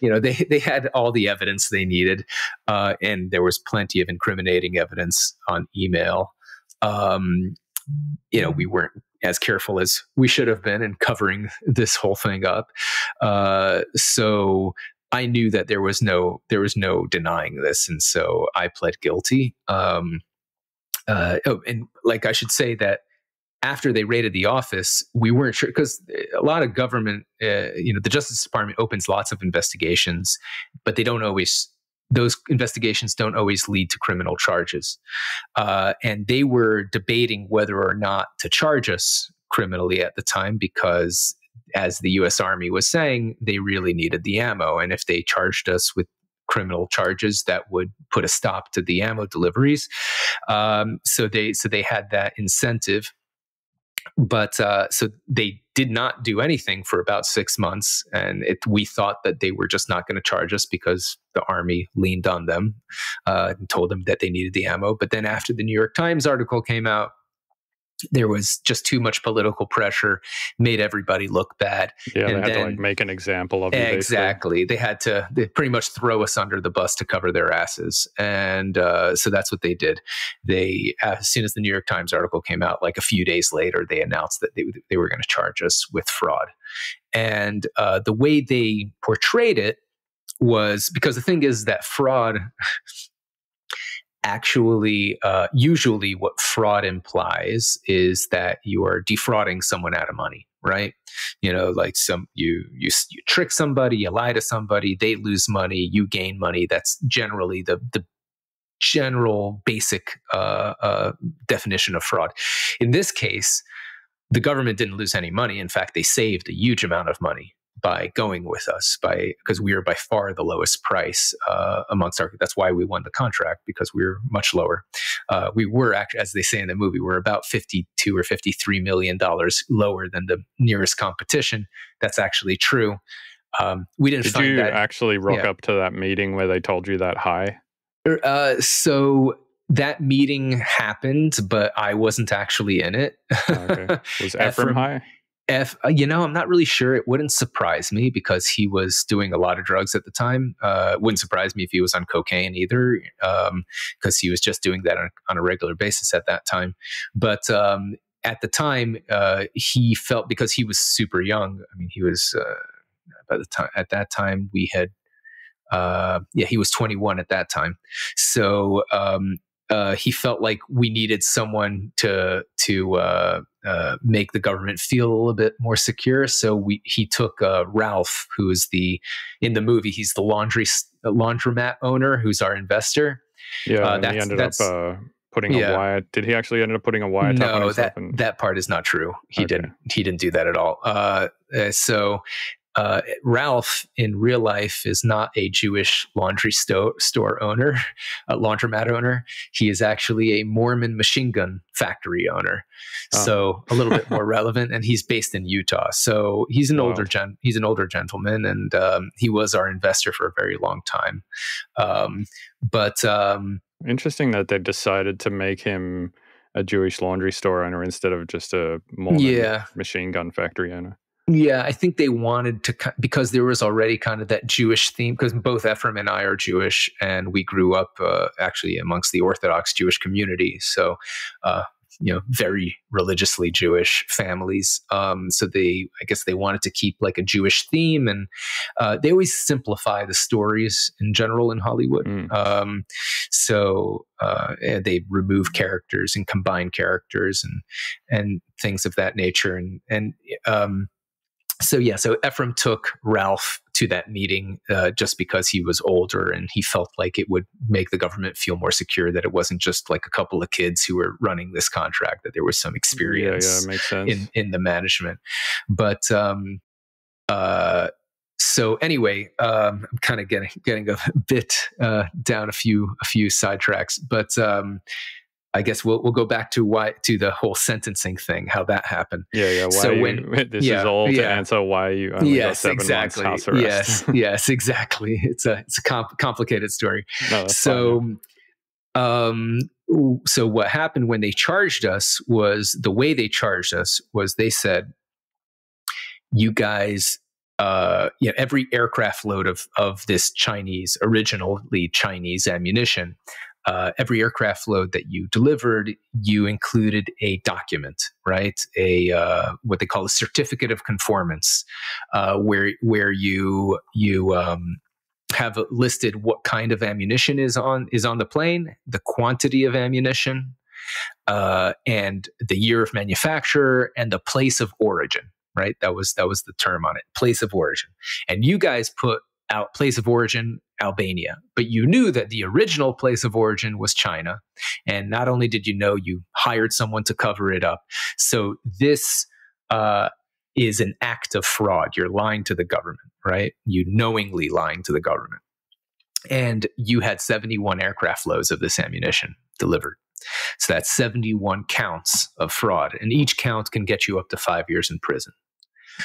you know, they they had all the evidence they needed, uh, and there was plenty of incriminating evidence on email. Um, you know, we weren't as careful as we should have been in covering this whole thing up. Uh, so I knew that there was no there was no denying this, and so I pled guilty. Um, uh, oh, and like I should say that after they raided the office, we weren't sure because a lot of government, uh, you know, the Justice Department opens lots of investigations, but they don't always those investigations don't always lead to criminal charges. Uh, and they were debating whether or not to charge us criminally at the time because, as the US Army was saying, they really needed the ammo. And if they charged us with criminal charges that would put a stop to the ammo deliveries um, so they so they had that incentive but uh, so they did not do anything for about six months, and it, we thought that they were just not going to charge us because the army leaned on them uh, and told them that they needed the ammo. But then after the New York Times article came out, there was just too much political pressure, made everybody look bad. Yeah, and they had then, to like make an example of it. Exactly, they had to they pretty much throw us under the bus to cover their asses, and uh, so that's what they did. They as soon as the New York Times article came out, like a few days later, they announced that they they were going to charge us with fraud, and uh, the way they portrayed it was because the thing is that fraud actually, uh, usually, what fraud implies is that you are defrauding someone out of money. right? You know, like some you you you trick somebody, you lie to somebody, they lose money, you gain money. That's generally the the general basic uh, uh, definition of fraud. In this case, the government didn't lose any money. In fact, they saved a huge amount of money by going with us by because we are by far the lowest price uh, amongst our that's why we won the contract because we are much lower uh, we were actually as they say in the movie we're about 52 or 53 million dollars lower than the nearest competition that's actually true um, we didn't Did find you that actually rock yeah. up to that meeting where they told you that high? uh, so that meeting happened but i wasn't actually in it Oh, okay. <laughs> Was Efraim Efraim- high? F, uh, you know, I'm not really sure. It wouldn't surprise me because he was doing a lot of drugs at the time. Uh, wouldn't surprise me if he was on cocaine either, because he was just doing that on, on a regular basis at that time. But um, at the time, uh, he felt because he was super young. I mean, he was uh, by the time at that time we had. Uh, yeah, he was 21 at that time. So um, uh, he felt like we needed someone to to uh, uh, make the government feel a little bit more secure. So we he took uh, Ralph, who is the in the movie he's the laundry laundromat owner, who's our investor. Yeah, Uh, and he that's- ended up uh, putting yeah. a wire. Did he actually end up putting a wiretap no, that and- that part is not true. He Okay. didn't he didn't do that at all. Uh, uh, so. Uh, Ralph in real life is not a Jewish laundry sto- store owner, a laundromat owner. He is actually a Mormon machine gun factory owner. Oh. So a little bit more relevant, and he's based in Utah. So he's an Wow. older gen. He's an older gentleman, and um, he was our investor for a very long time. Um, but um, Interesting that they decided to make him a Jewish laundry store owner instead of just a Mormon yeah, machine gun factory owner. Yeah, I think they wanted to because there was already kind of that Jewish theme because both Efraim and I are Jewish, and we grew up uh, actually amongst the Orthodox Jewish community. So, uh, you know, very religiously Jewish families. Um, so they, I guess, they wanted to keep like a Jewish theme, and uh, they always simplify the stories in general in Hollywood. Mm. Um, so uh, they remove characters and combine characters and and things of that nature, and and um, so yeah, so Efraim took Ralph to that meeting uh, just because he was older and he felt like it would make the government feel more secure that it wasn't just like a couple of kids who were running this contract that there was some experience Yeah, yeah, in in the management. But um, uh, so anyway, um, I'm kind of getting getting a <laughs> bit uh, down a few a few sidetracks, but um, I guess we'll we'll go back to why to the whole sentencing thing, how that happened. yeah, yeah. Why so you- when- <laughs> this yeah, is all to yeah. answer why you only yes, seven exactly. months house arrest. Yes, <laughs> yes, exactly. It's a it's a comp- complicated story. No, so fine, um so what happened when they charged us was the way they charged us was they said you guys uh you know every aircraft load of of this chinese originally chinese ammunition uh, every aircraft load that you delivered, you included a document, right? A uh, what they call a certificate of conformance, uh, where where you you um, have listed what kind of ammunition is on is on the plane, the quantity of ammunition, uh, and the year of manufacture and the place of origin. Right, that was that was the term on it, place of origin. And you guys put out place of origin Albania, but you knew that the original place of origin was China. And not only did you know, you hired someone to cover it up. So this uh, is an act of fraud. You're lying to the government, right? You knowingly lying to the government. And you had 71 aircraft loads of this ammunition delivered. So that's 71 counts of fraud. And each count can get you up to five years in prison.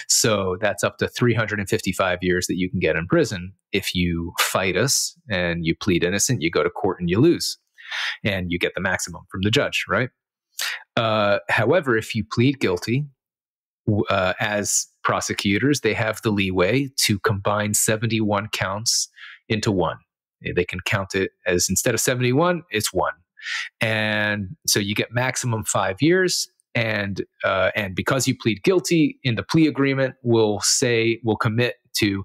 So that's up to 355 years that you can get in prison if you fight us and you plead innocent, you go to court and you lose. And you get the maximum from the judge, right? Uh, however, if you plead guilty, uh, as prosecutors, they have the leeway to combine 71 counts into one. They can count it as instead of 71, it's one. And so you get maximum five years. And uh, and because you plead guilty in the plea agreement, we'll say we'll commit to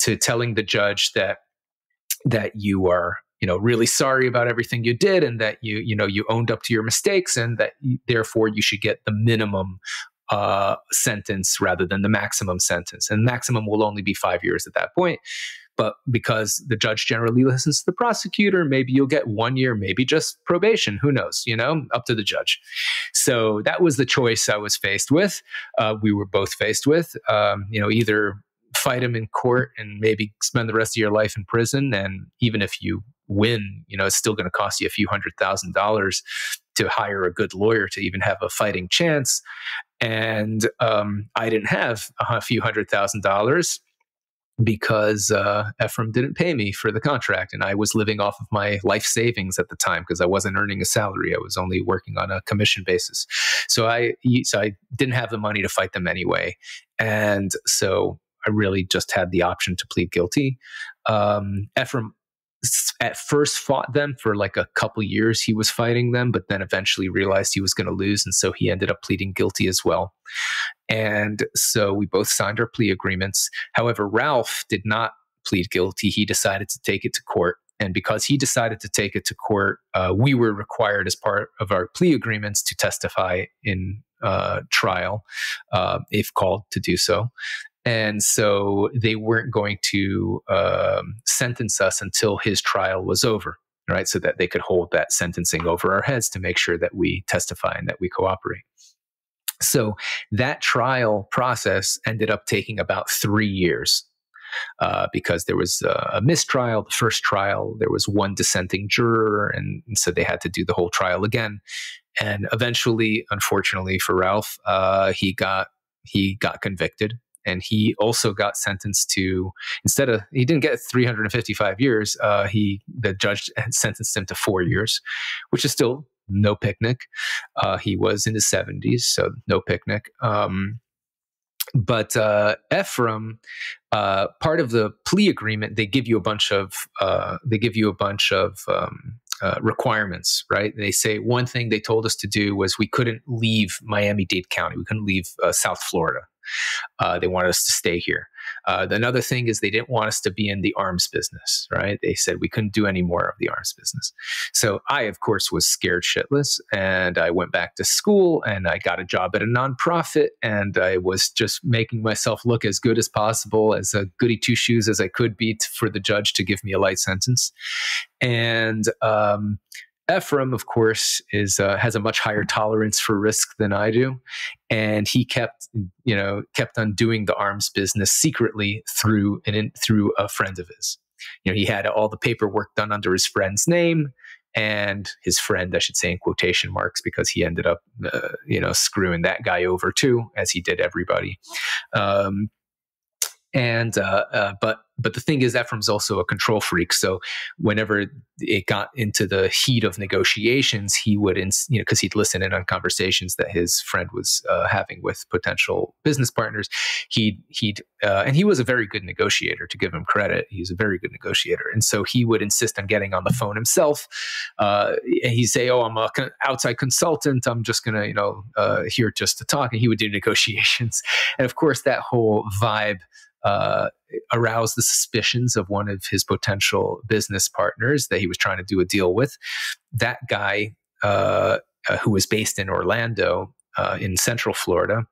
to telling the judge that that you are you know really sorry about everything you did and that you you know you owned up to your mistakes and that therefore you should get the minimum uh, sentence rather than the maximum sentence. And maximum will only be five years at that point. But because the judge generally listens to the prosecutor, maybe you'll get one year, maybe just probation. Who knows? You know, up to the judge. So that was the choice I was faced with. Uh, we were both faced with. Um, you know, either fight him in court and maybe spend the rest of your life in prison. And even if you win, you know, it's still going to cost you a few hundred thousand dollars to hire a good lawyer to even have a fighting chance. And um, I didn't have a few hundred thousand dollars because uh, Efraim didn't pay me for the contract, and I was living off of my life savings at the time because I wasn't earning a salary. I was only working on a commission basis, so I so I didn't have the money to fight them anyway, and so I really just had the option to plead guilty. Um, Efraim at first fought them for like a couple years he was fighting them but then eventually realized he was going to lose and so he ended up pleading guilty as well. And so we both signed our plea agreements. However ralph did not plead guilty. He decided to take it to court. And because he decided to take it to court uh, we were required as part of our plea agreements to testify in uh, trial uh, if called to do so and so they weren't going to um, sentence us until his trial was over, right? So that they could hold that sentencing over our heads to make sure that we testify and that we cooperate. So that trial process ended up taking about three years. Uh, because there was a mistrial, the first trial, there was one dissenting juror, and, and, so they had to do the whole trial again. And eventually, unfortunately for Ralph, uh, he got he got convicted and he also got sentenced to instead of he didn't get 355 years uh, he the judge sentenced him to four years which is still no picnic uh, he was in his 70s so no picnic um, but uh, Efraim, uh, part of the plea agreement, they give you a bunch of uh, they give you a bunch of um, uh, requirements, right? They say one thing they told us to do was we couldn't leave Miami Dade County, we couldn't leave uh, South Florida. Uh, they wanted us to stay here. Uh, another thing is they didn't want us to be in the arms business, right? They said we couldn't do any more of the arms business. So I, of course, was scared shitless, and I went back to school and I got a job at a nonprofit, and I was just making myself look as good as possible, as a goody two shoes as I could be t- for the judge to give me a light sentence. And um, Efraim, of course, is uh, has a much higher tolerance for risk than I do, and he kept, you know, kept on doing the arms business secretly through an through a friend of his. You know, he had all the paperwork done under his friend's name, and his friend, I should say, in quotation marks, because he ended up, uh, you know, screwing that guy over too, as he did everybody. Um, and uh, uh, but but the thing is, Efraim's also a control freak. So whenever it got into the heat of negotiations, he would, ins- you know, because he'd listen in on conversations that his friend was uh, having with potential business partners. He'd he'd uh, and he was a very good negotiator. To give him credit, he's a very good negotiator. And so he would insist on getting on the phone himself. Uh, and he'd say, "Oh, I'm a con- outside consultant. I'm just gonna, you know, uh, here just to talk." And he would do negotiations. And of course, that whole vibe uh, aroused the suspicions of one of his potential business partners that he was trying to do a deal with. That guy, uh, uh, who was based in Orlando, uh, in Central Florida,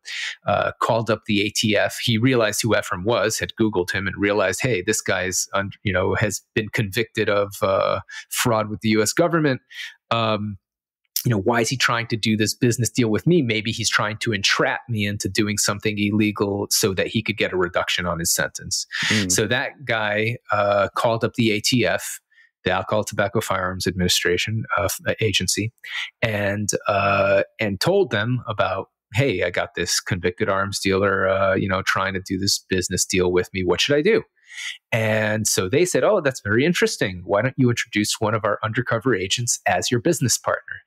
uh, called up the ATF. He realized who Efraim was, had Googled him, and realized, hey, this guy's, you know, has been convicted of uh, fraud with the U.S. government. Um, you know, why is he trying to do this business deal with me? Maybe he's trying to entrap me into doing something illegal so that he could get a reduction on his sentence. Mm. So that guy uh, called up the ATF, the Alcohol, Tobacco, Firearms Administration uh, agency, and uh, and told them about. Hey, I got this convicted arms dealer, uh, you know, trying to do this business deal with me. What should I do? And so they said, Oh, that's very interesting. Why don't you introduce one of our undercover agents as your business partner?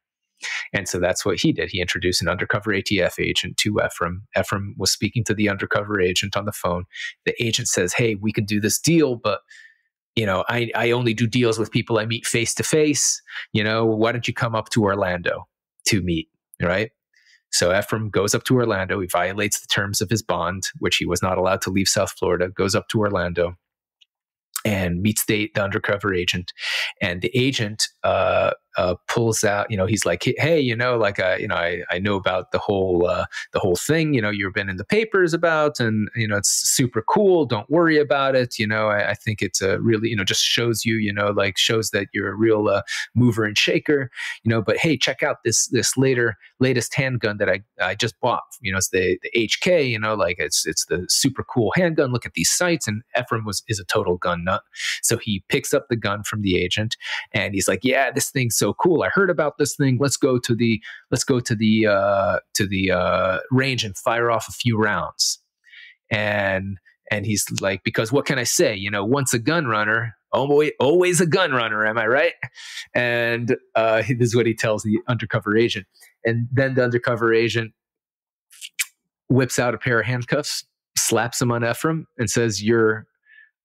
And so that's what he did. He introduced an undercover ATF agent to Efraim. Efraim was speaking to the undercover agent on the phone. The agent says, Hey, we can do this deal, but you know, I, I only do deals with people I meet face to face. You know, why don't you come up to Orlando to meet? Right. So Efraim goes up to Orlando. He violates the terms of his bond, which he was not allowed to leave South Florida, goes up to Orlando and meets the, the undercover agent. And the agent uh, uh, pulls out, you know, he's like, "Hey, you know, like, uh, you know, I, I know about the whole uh, the whole thing. You know, you've been in the papers about, and you know, it's super cool. Don't worry about it. You know, I, I think it's a really, you know, just shows you, you know, like shows that you're a real uh, mover and shaker. You know, but hey, check out this this later latest handgun that I I just bought. You know, it's the the HK. You know, like it's it's the super cool handgun. Look at these sights. And Efraim was is a total gun nut, so he picks up the gun from the agent, and he's like, "Yeah, this thing's so cool. I heard about this thing. Let's go to the let's go to the uh, to the uh, range and fire off a few rounds." And and he's like, "Because what can I say? You know, once a gun runner, always always a gun runner. Am I right?" And uh, <laughs> this is what he tells the undercover agent. And then the undercover agent whips out a pair of handcuffs, slaps them on Efraim, and says, "You're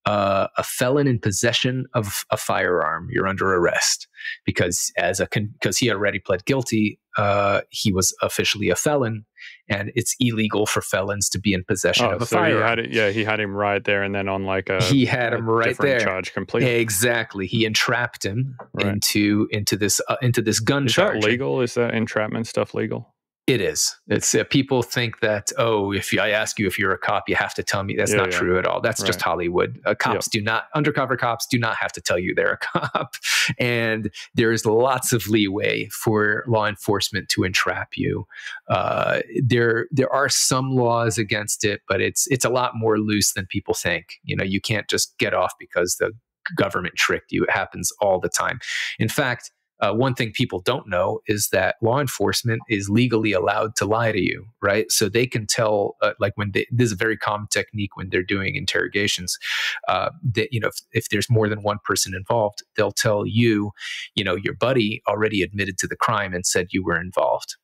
uh, a felon in possession of a firearm. You're under arrest because as a because he already pled guilty. Uh, he was officially a felon, and it's illegal for felons to be in possession Oh, of a so he firearm. had it, yeah, he had him right there, and then on like a he had a him right there. charge completely. Exactly. He entrapped him Right. into into this uh, into this gun Is charge. that legal? Is that entrapment stuff legal? It is. It's uh, people think that oh, if I ask you if you're a cop, you have to tell me. That's Yeah, not yeah. true at all. That's just Hollywood. Uh, cops do not undercover cops do not have to tell you they're a <laughs> cop, and there is lots of leeway for law enforcement to entrap you. Uh, there there are some laws against it, but it's it's a lot more loose than people think. You know, you can't just get off because the government tricked you. It happens all the time. In fact, uh, one thing people don't know is that law enforcement is legally allowed to lie to you, right? So they can tell, uh, like when they, this is a very common technique when they're doing interrogations, uh, that you know if, if there's more than one person involved, they'll tell you, you know, your buddy already admitted to the crime and said you were involved.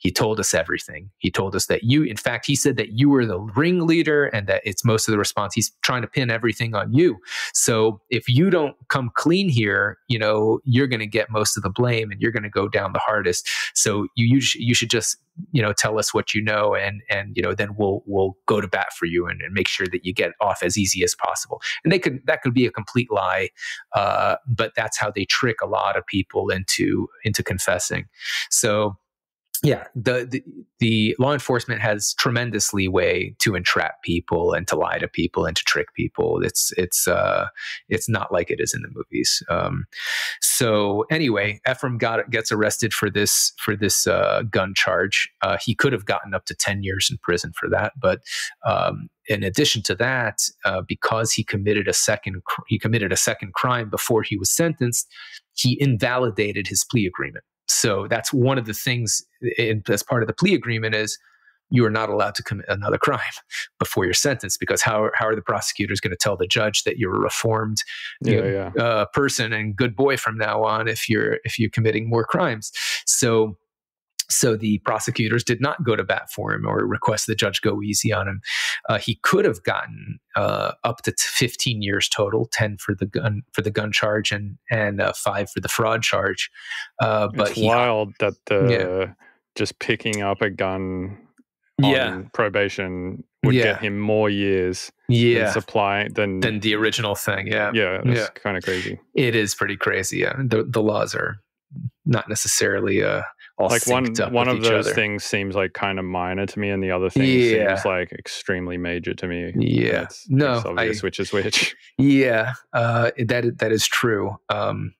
He told us everything. He told us that you, in fact, he said that you were the ringleader and that it's most of the response. He's trying to pin everything on you. So if you don't come clean here, you know, you're going to get most of the blame and you're going to go down the hardest. So you you, sh- you should just you know tell us what you know and and you know then we'll we'll go to bat for you and, and make sure that you get off as easy as possible. And they could that could be a complete lie, uh, but that's how they trick a lot of people into into confessing. So yeah the, the the law enforcement has tremendous leeway to entrap people and to lie to people and to trick people. It's it's uh it's not like it is in the movies. Um so anyway efraim got gets arrested for this for this uh gun charge. Uh he could have gotten up to 10 years in prison for that but um in addition to that uh, because he committed a second he committed a second crime before he was sentenced he invalidated his plea agreement so that's one of the things in, as part of the plea agreement is you are not allowed to commit another crime <laughs> before your sentence because how, how are the prosecutors going to tell the judge that you're a reformed you know, yeah. uh, person and good boy from now on if you're if you're committing more crimes so so the prosecutors did not go to bat for him or request the judge go easy on him. Uh, he could have gotten uh, up to t- 15 years total, 10 for the gun for the gun charge and and uh, five for the fraud charge. Uh, but it's he, wild that the just picking up a gun on yeah, probation would Yeah. get him more years yeah, supply than than the original thing. Yeah, yeah, that's Yeah. kind of crazy. it is pretty crazy. Yeah, the the laws are not necessarily uh, Like one one of those other. things seems like kind of minor to me, and the other thing Yeah. seems like extremely major to me. Yeah. No, it's obvious I- which is which. <laughs> Yeah, uh, that that is true. Um,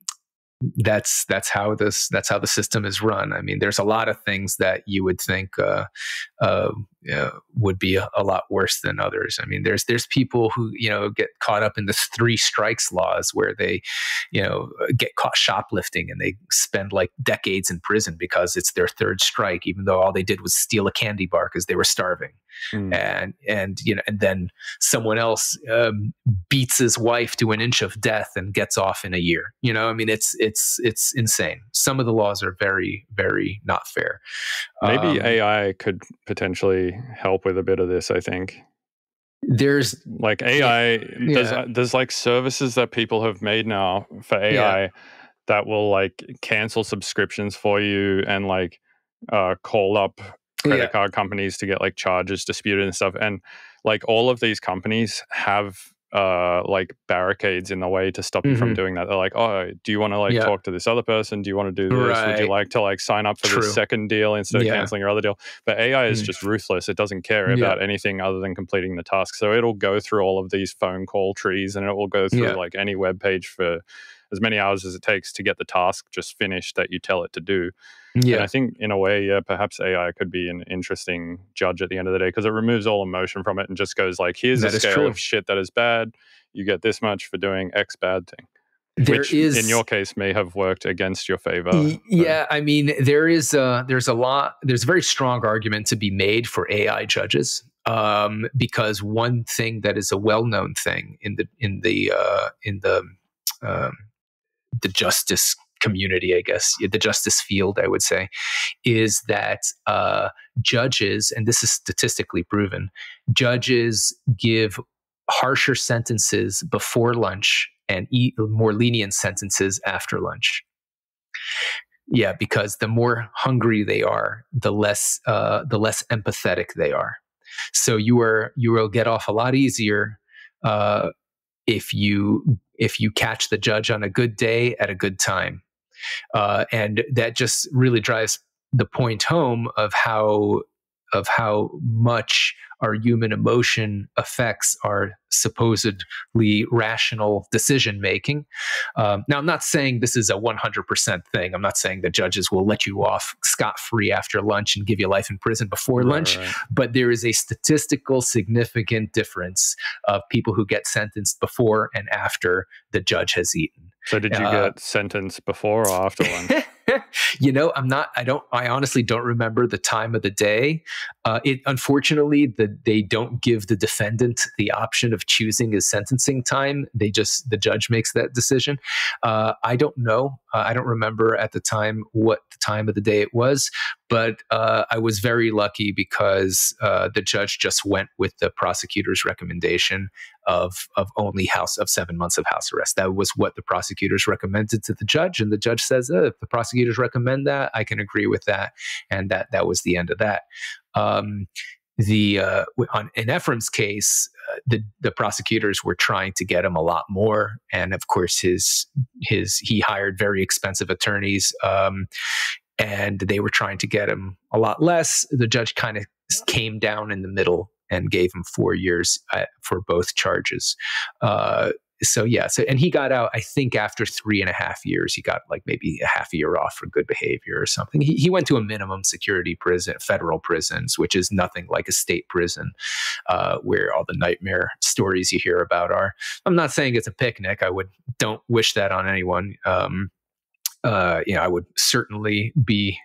that's that's how this that's how the system is run. I mean, there's a lot of things that you would think uh, uh, would be a, a lot worse than others. I mean, there's there's people who you know get caught up in the three strikes laws where they, you know, get caught shoplifting and they spend like decades in prison because it's their third strike, even though all they did was steal a candy bar because they were starving Mm. and and you know and then someone else um, beats his wife to an inch of death and gets off in a year you know i mean it's it's it's insane some of the laws are very very not fair Maybe Um, AI could potentially help with a bit of this. I think. there's like AI there's Yeah. there's like services that people have made now for AI that will like cancel subscriptions for you and like uh call up credit yeah, card companies to get like charges disputed and stuff and like all of these companies have uh, like barricades in the way to stop you from Mhm. doing that. They're like, "Oh, do you want to like Yeah. talk to this other person? Do you want to do this? Would you like to like sign up for True. this second deal instead of Yeah. canceling your other deal?" But AI is Mm. just ruthless. It doesn't care about anything other than completing the task. So it'll go through all of these phone call trees and it will go through like any web page for as many hours as it takes to get the task just finished that you tell it to do. And Yeah. I think in a way, yeah, perhaps AI could be an interesting judge at the end of the day because it removes all emotion from it and just goes like, here's That a scale true. of shit that is bad. You get this much for doing X bad thing, There which is in your case may have worked against your favor. Y- Yeah, I mean, there is a, there's a lot, there's a very strong argument to be made for AI judges. Um, because one thing that is a well-known thing in the in the uh, in the um, the justice community, I guess, the justice field, I would say, is that uh, judges, and this is statistically proven, judges give harsher sentences before lunch and eat more lenient sentences after lunch. Yeah, because the more hungry they are, the less uh, the less empathetic they are. So you are you will get off a lot easier uh, if you if you catch the judge on a good day at a good time, uh, and that just really drives the point home of how of how much our human emotion affects our supposedly rational decision making. Um, now, I'm not saying this is a 100% thing. I'm not saying that judges will let you off scot free after lunch and give you life in prison before Right, lunch, right. but there is a statistical significant difference of people who get sentenced before and after the judge has eaten. So did you Uh, get sentenced before or after lunch? <laughs> you know, I'm not. I don't. I honestly don't remember the time of the day. Uh, it unfortunately that they don't give the defendant the option of choosing his sentencing time. They just the judge makes that decision. Uh, I don't know. Uh, I don't remember at the time what the time of the day it was, but uh, I was very lucky because uh, the judge just went with the prosecutor's recommendation of of only house of seven months of house arrest. That was what the prosecutors recommended to the judge, and the judge says, "Uh, if the prosecutors recommend that, I can agree with that, and that that was the end of that. Um, the uh, on in Efraim's case, uh, the the prosecutors were trying to get him a lot more, and of course his his he hired very expensive attorneys. Um, and they were trying to get him a lot less. The judge kind of came down in the middle and gave him four years uh, for both charges. So yeah, so and he got out. I think after three and a half years, he got like maybe a half a year off for good behavior or something. He he went to a minimum security prison, federal prisons, which is nothing like a state prison, uh, where all the nightmare stories you hear about are. I'm not saying it's a picnic. I would don't wish that on anyone. Um, uh, you know, I would certainly be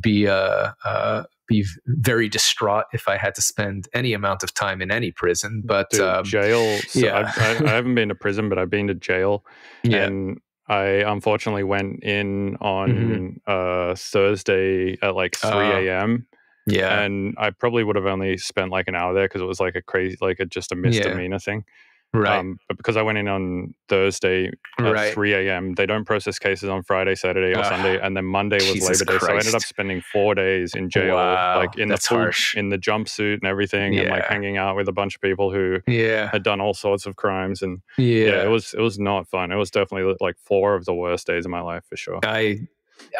be uh, uh, be very distraught if I had to spend any amount of time in any prison. But Dude, um, jail. So yeah. I, I, I haven't been to prison, but I've been to jail. <laughs> yeah, And I unfortunately went in on Mhm. uh, Thursday at like 3 Uh, a.m. yeah, and I probably would have only spent like an hour there because it was like a crazy, like a, just a misdemeanor thing. Right, Um, but because I went in on Thursday at right. 3 a.m., they don't process cases on Friday, Saturday, or Ah, Sunday, and then Monday was Jesus Labor Day. So I ended up spending four days in jail, Wow, like in the full, harsh. in the jumpsuit and everything, and like hanging out with a bunch of people who Yeah, had done all sorts of crimes. And yeah. yeah, it was it was not fun. It was definitely like four of the worst days of my life for sure. I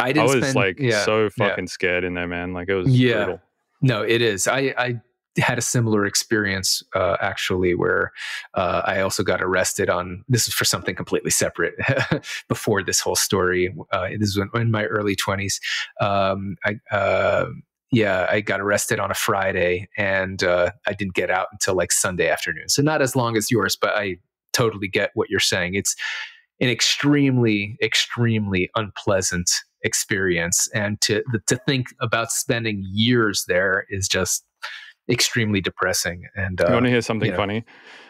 I I was spend, like yeah. so yeah. fucking scared in there, man. Like it was Yeah. brutal. No, it is. I, I had a similar experience uh, actually, where uh, I also got arrested on. This is for something completely separate. <laughs> before this whole story, uh, this was in, my early twenties. Um, I. Uh, yeah, I got arrested on a Friday and uh, I didn't get out until like Sunday afternoon. So not as long as yours, but I totally get what you're saying. It's an extremely, extremely unpleasant experience, and to to think about spending years there is just extremely depressing. And you uh, want to hear something you know. funny?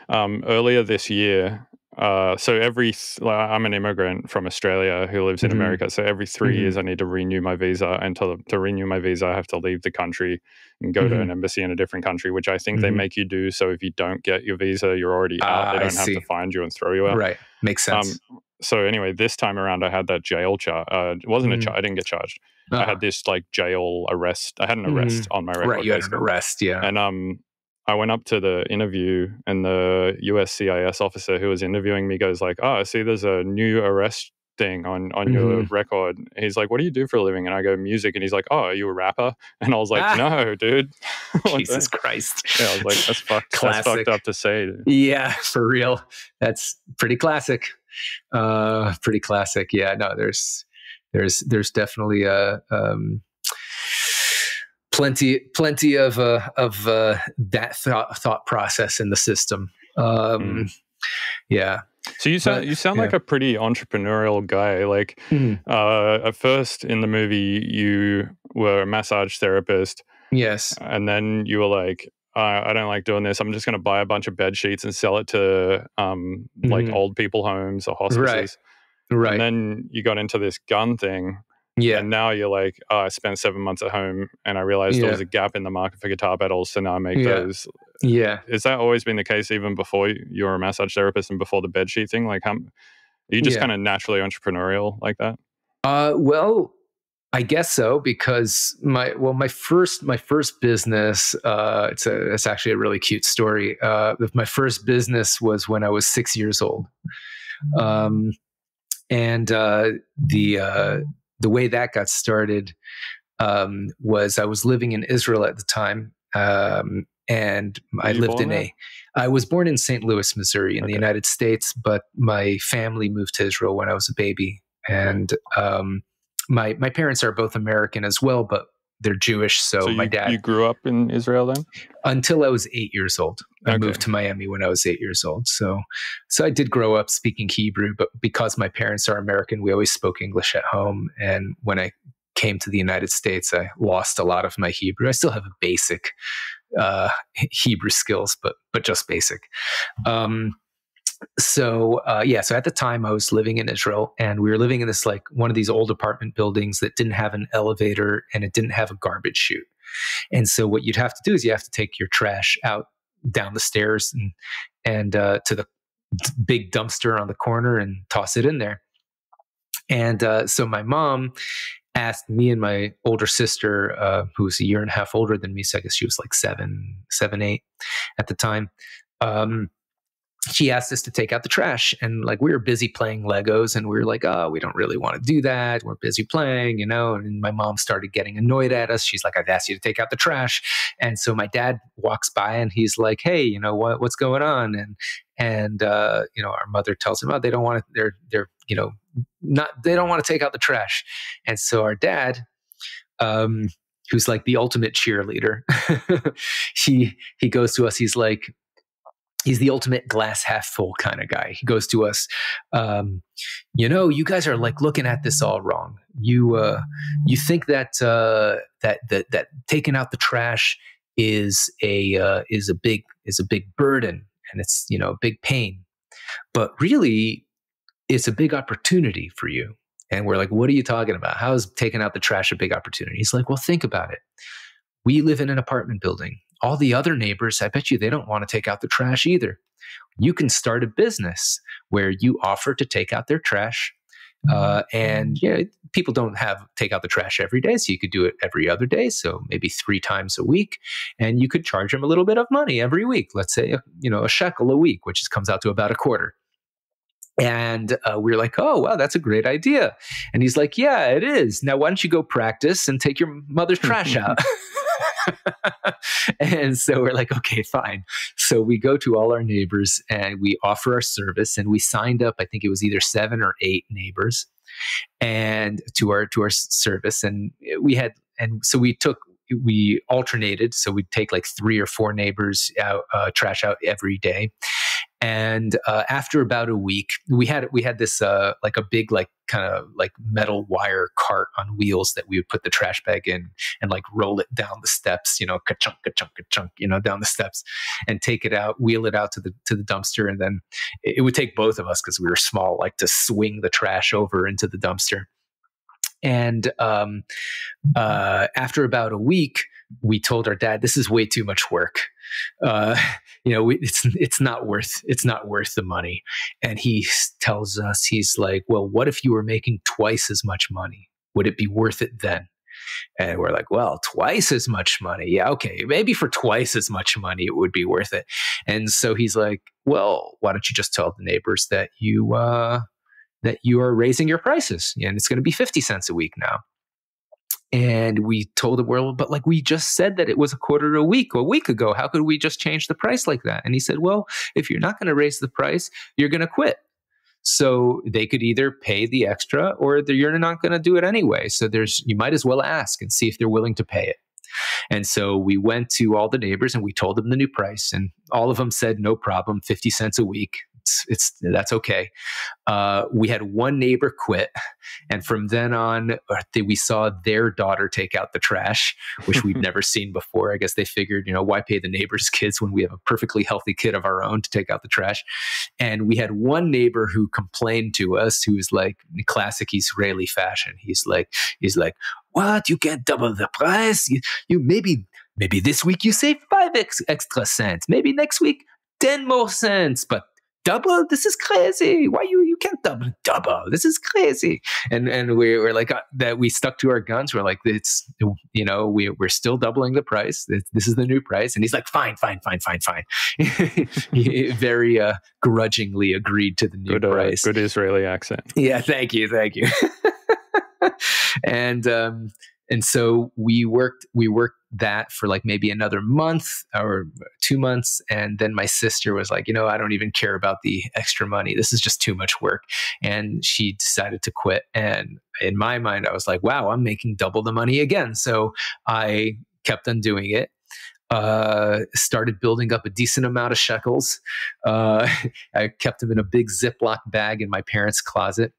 Um, earlier this year, uh, so every th- I'm an immigrant from Australia who lives in Mhm. America. So every 3 Mhm. years, I need to renew my visa, and to to renew my visa, I have to leave the country and go to Mhm. an embassy in a different country, which I think they Mhm. make you do. So if you don't get your visa, you're already out. Ah, They don't have see. to find you and throw you out. right, makes Um, sense. So anyway, this time around, I had that jail charge. Uh, it wasn't Mhm. a charge. I didn't get charged. I Uh-huh. had this like jail arrest. I had an arrest on my record. right, you had an arrest, yeah. And um, I went up to the interview, and the USCIS officer who was interviewing me goes like, "Oh, I see, there's a new arrest thing on on your Mhm. record." He's like, "What do you do for a living?" And I go, "Music." And he's like, "Oh, are you a rapper?" <laughs> And I was like, Ah. "No, dude." <laughs> Jesus Christ. Yeah, I was like, "That's fucked. That's fucked up to say." Yeah, for real. That's pretty classic. Uh, <laughs> pretty classic. Yeah, no, there's there's there's definitely a um, plenty plenty of uh, of uh, that thought thought process in the system. Um, Yeah. So you sound But, you sound yeah. like a pretty entrepreneurial guy. Like Mhm. uh, at first in the movie, you were a massage therapist, Yes. and then you were like, uh, "I don't like doing this. I'm just going to buy a bunch of bed sheets and sell it to um, like Mhm. old people homes or hospices." Right. And then you got into this gun thing, yeah. and now you're like, oh, "I spent seven months at home, and I realized Yeah. there was a gap in the market for guitar pedals, so now I make Yeah. those." Yeah. Has that always been the case, even before you were a massage therapist and before the bed sheet thing? Like, how are you just Yeah. kind of naturally entrepreneurial like that? Uh, well, I guess so because my well, my first my first business. Uh, it's a it's actually a really cute story. Uh, my first business was when I was six years old, um, and uh, the uh, the way that got started um, was I was living in Israel at the time. Um, and I lived in there? a, I was born in St. Louis, Missouri, in the United States, but my family moved to Israel when I was a baby, and um, my my parents are both American as well, but they're Jewish. So, so my you, dad, you grew up in Israel then? until I was eight years old, I Okay. moved to Miami when I was eight years old. So, so I did grow up speaking Hebrew, but because my parents are American, we always spoke English at home. And when I came to the United States, I lost a lot of my Hebrew. I still have a basic uh, Hebrew skills, but but just basic. Um, so uh, yeah, so at the time I was living in Israel, and we were living in this like one of these old apartment buildings that didn't have an elevator and it didn't have a garbage chute. And so what you'd have to do is you have to take your trash out down the stairs and and uh, to the big dumpster on the corner and toss it in there. And uh, so my mom asked me and my older sister, uh, who was a year and a half older than me, so I guess she was like seven, seven, eight at the time. Um, she asked us to take out the trash and like we were busy playing legos and we were like oh we don't really want to do that. We're busy playing you know and my mom started getting annoyed at us. She's like i've asked you to take out the trash. And so my dad walks by and he's like hey you know what what's going on? And and uh, you know our mother tells him oh they don't want to they're they're you know not they don't want to take out the trash. And so our dad um who's like the ultimate cheerleader <laughs> he he goes to us. He's like he's the ultimate glass half full kind of guy. He goes to us, um, you know, you guys are like looking at this all wrong. You uh, you think that uh, that that that taking out the trash is a uh, is a big is a big burden and it's you know a big pain, but really it's a big opportunity for you. And we're like, what are you talking about? How is taking out the trash a big opportunity? He's like, well, think about it. We live in an apartment building all the other neighbors, I bet you they don't want to take out the trash either. You can start a business where you offer to take out their trash. Uh, and yeah, people don't have take out the trash every day, so you could do it every other day, so maybe three times a week, and you could charge them a little bit of money every week. Let's say you know a shekel a week, which is, comes out to about a quarter. And uh, we are like, oh, wow, that's a great idea. And he's like, yeah, it is. Now, why don't you go practice and take your mother's trash <laughs> out? <laughs> <laughs> and so we're like, okay, fine. So we go to all our neighbors and we offer our service. And we signed up, I think it was either seven or eight neighbors and to our to our service. And we had and so we took we alternated so we'd take like three or four neighbors out uh, trash out every day and uh, after about a week we had we had this uh, like a big like kind of like metal wire cart on wheels that we would put the trash bag in and like roll it down the steps you know ka-chunk ka-chunk ka-chunk you know down the steps and take it out wheel it out to the to the dumpster. And then it, it would take both of us because we were small like to swing the trash over into the dumpster. And um, uh, after about a week, we told our dad, "This is way too much work. Uh, you know, we, it's it's not worth it's not worth the money." And he tells us, he's like, "Well, what if you were making twice as much money? Would it be worth it then?" And we're like, well, twice as much money. Yeah, okay. Maybe for twice as much money, it would be worth it. And so he's like, well, why don't you just tell the neighbors that you, uh, that you are raising your prices and it's going to be 50 cents a week now. And we told the world, but like we just said that it was a quarter a week a week ago. How could we just change the price like that? And he said, well, if you're not going to raise the price, you're going to quit. So they could either pay the extra or you're not going to do it anyway. So there's you might as well ask and see if they're willing to pay it. And so we went to all the neighbors and we told them the new price, and all of them said no problem, fifty cents a week it's it's that's okay. Uh, we had one neighbor quit, and from then on, uh, we saw their daughter take out the trash, which we'd <laughs> never seen before. I guess they figured, you know, why pay the neighbor's <laughs> kids when we have a perfectly healthy kid of our own to take out the trash? And we had one neighbor who complained to us, who was like classic Israeli fashion. He's like, he's like, what? You can't double the price? You, you maybe maybe this week you save five ex- extra cents. Maybe next week 10 more cents, but double? This is crazy. Why you you can't double double? This is crazy. And and we were like uh, that we stuck to our guns. We're like it's you know we, we're still doubling the price. This, is the new price. And he's like fine fine fine fine fine. <laughs> He very uh, grudgingly agreed to the new good, uh, price. good israeli accent. Yeah thank you thank you. <laughs> And um and so we worked we worked that for like maybe another month or two months. And then my sister was like you know i don't even care about the extra money. This is just too much work. And she decided to quit. And in my mind i was like wow i'm making double the money again. So i kept on doing it. Uh, started building up a decent amount of shekels. Uh, <laughs> I kept them in a big Ziploc bag in my parents' closet.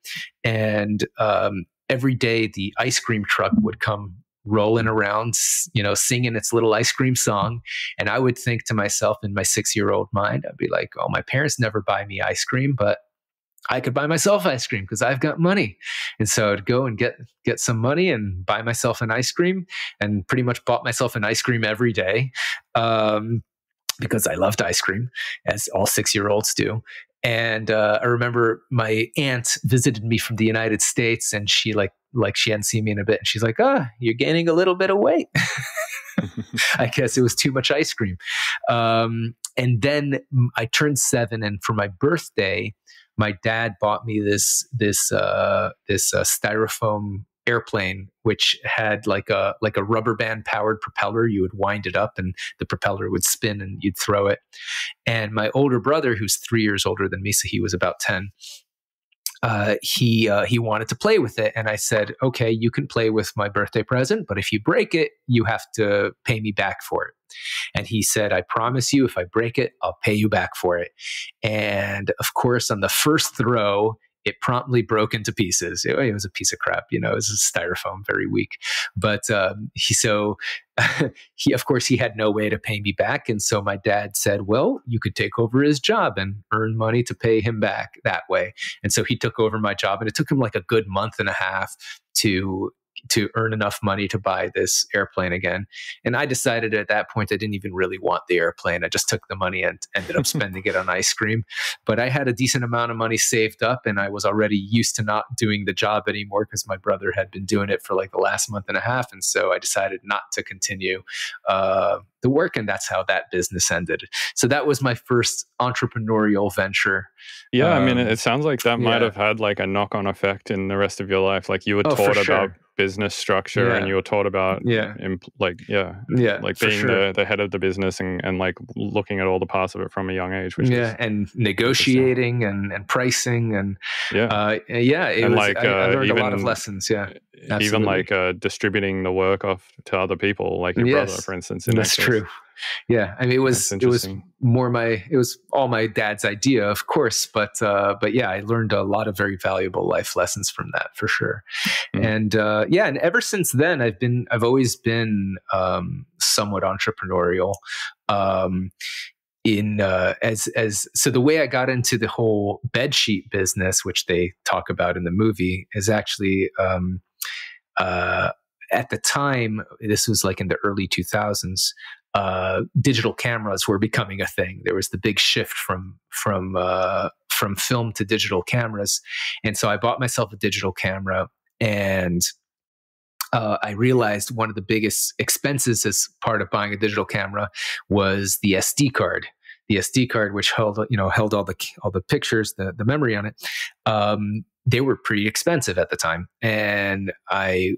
And um, every day the ice cream truck would come rolling around, you know, singing its little ice cream song. And I would think to myself in my six year old mind, I'd be like, oh, my parents never buy me ice cream, but I could buy myself ice cream because I've got money. And so I'd go and get get some money and buy myself an ice cream and pretty much bought myself an ice cream every day. Um, because I loved ice cream, as all six year olds do. And uh, I remember my aunt visited me from the United States, and she like like she hadn't seen me in a bit, and she's like, "Ah, oh, you're gaining a little bit of weight." <laughs> I guess it was too much ice cream. Um, and then I turned seven, and for my birthday, my dad bought me this this uh, this uh, styrofoam airplane which had like a like a rubber band powered propeller you would wind it up and the propeller would spin and you'd throw it and my older brother who's 3 years older than me so he was about 10 uh, he uh, he wanted to play with it, and I said, "Okay, you can play with my birthday present, but if you break it, you have to pay me back for it." And he said, "I promise you, if I break it, I'll pay you back for it." And of course, on the first throw, it promptly broke into pieces. It, it, was a piece of crap, you know, it was styrofoam, very weak. But um, he, so <laughs> he, of course, he had no way to pay me back. And so my dad said, well, you could take over his job and earn money to pay him back that way. And so he took over my job and it took him like a good month and a half to to earn enough money to buy this airplane again. And I decided at that point I didn't even really want the airplane. I just took the money and ended up <laughs> spending it on ice cream. But I had a decent amount of money saved up and I was already used to not doing the job anymore because my brother had been doing it for like the last month and a half. And so I decided not to continue uh, the work. And that's how that business ended. So that was my first entrepreneurial venture. Yeah. Um, I mean, it um, sounds like that might have had like a knock on effect in the rest of your life. Like you were oh, taught about sure business structure yeah. and you were taught about yeah imp- like yeah yeah like being sure. the, the head of the business and, and like looking at all the parts of it from a young age which yeah and negotiating and, and pricing and yeah uh, yeah and was, like I, I uh, learned even, a lot of lessons yeah absolutely. even like uh, distributing the work off to other people like your yes. brother for instance that's that true yeah i mean it was it was more my it was all my dad's idea of course but uh but yeah i learned a lot of very valuable life lessons from that for sure mm. and uh yeah and ever since then i've been i've always been um somewhat entrepreneurial um in uh, as as so the way I got into the whole bed sheet business, which they talk about in the movie, is actually um, uh, at the time. This was like in the early two thousands uh, digital cameras were becoming a thing. There was the big shift from from uh, from film to digital cameras, and so I bought myself a digital camera and uh, I realized one of the biggest expenses as part of buying a digital camera was the SD card. The SD card, which held you know held all the all the pictures, the the memory on it, um, they were pretty expensive at the time, and I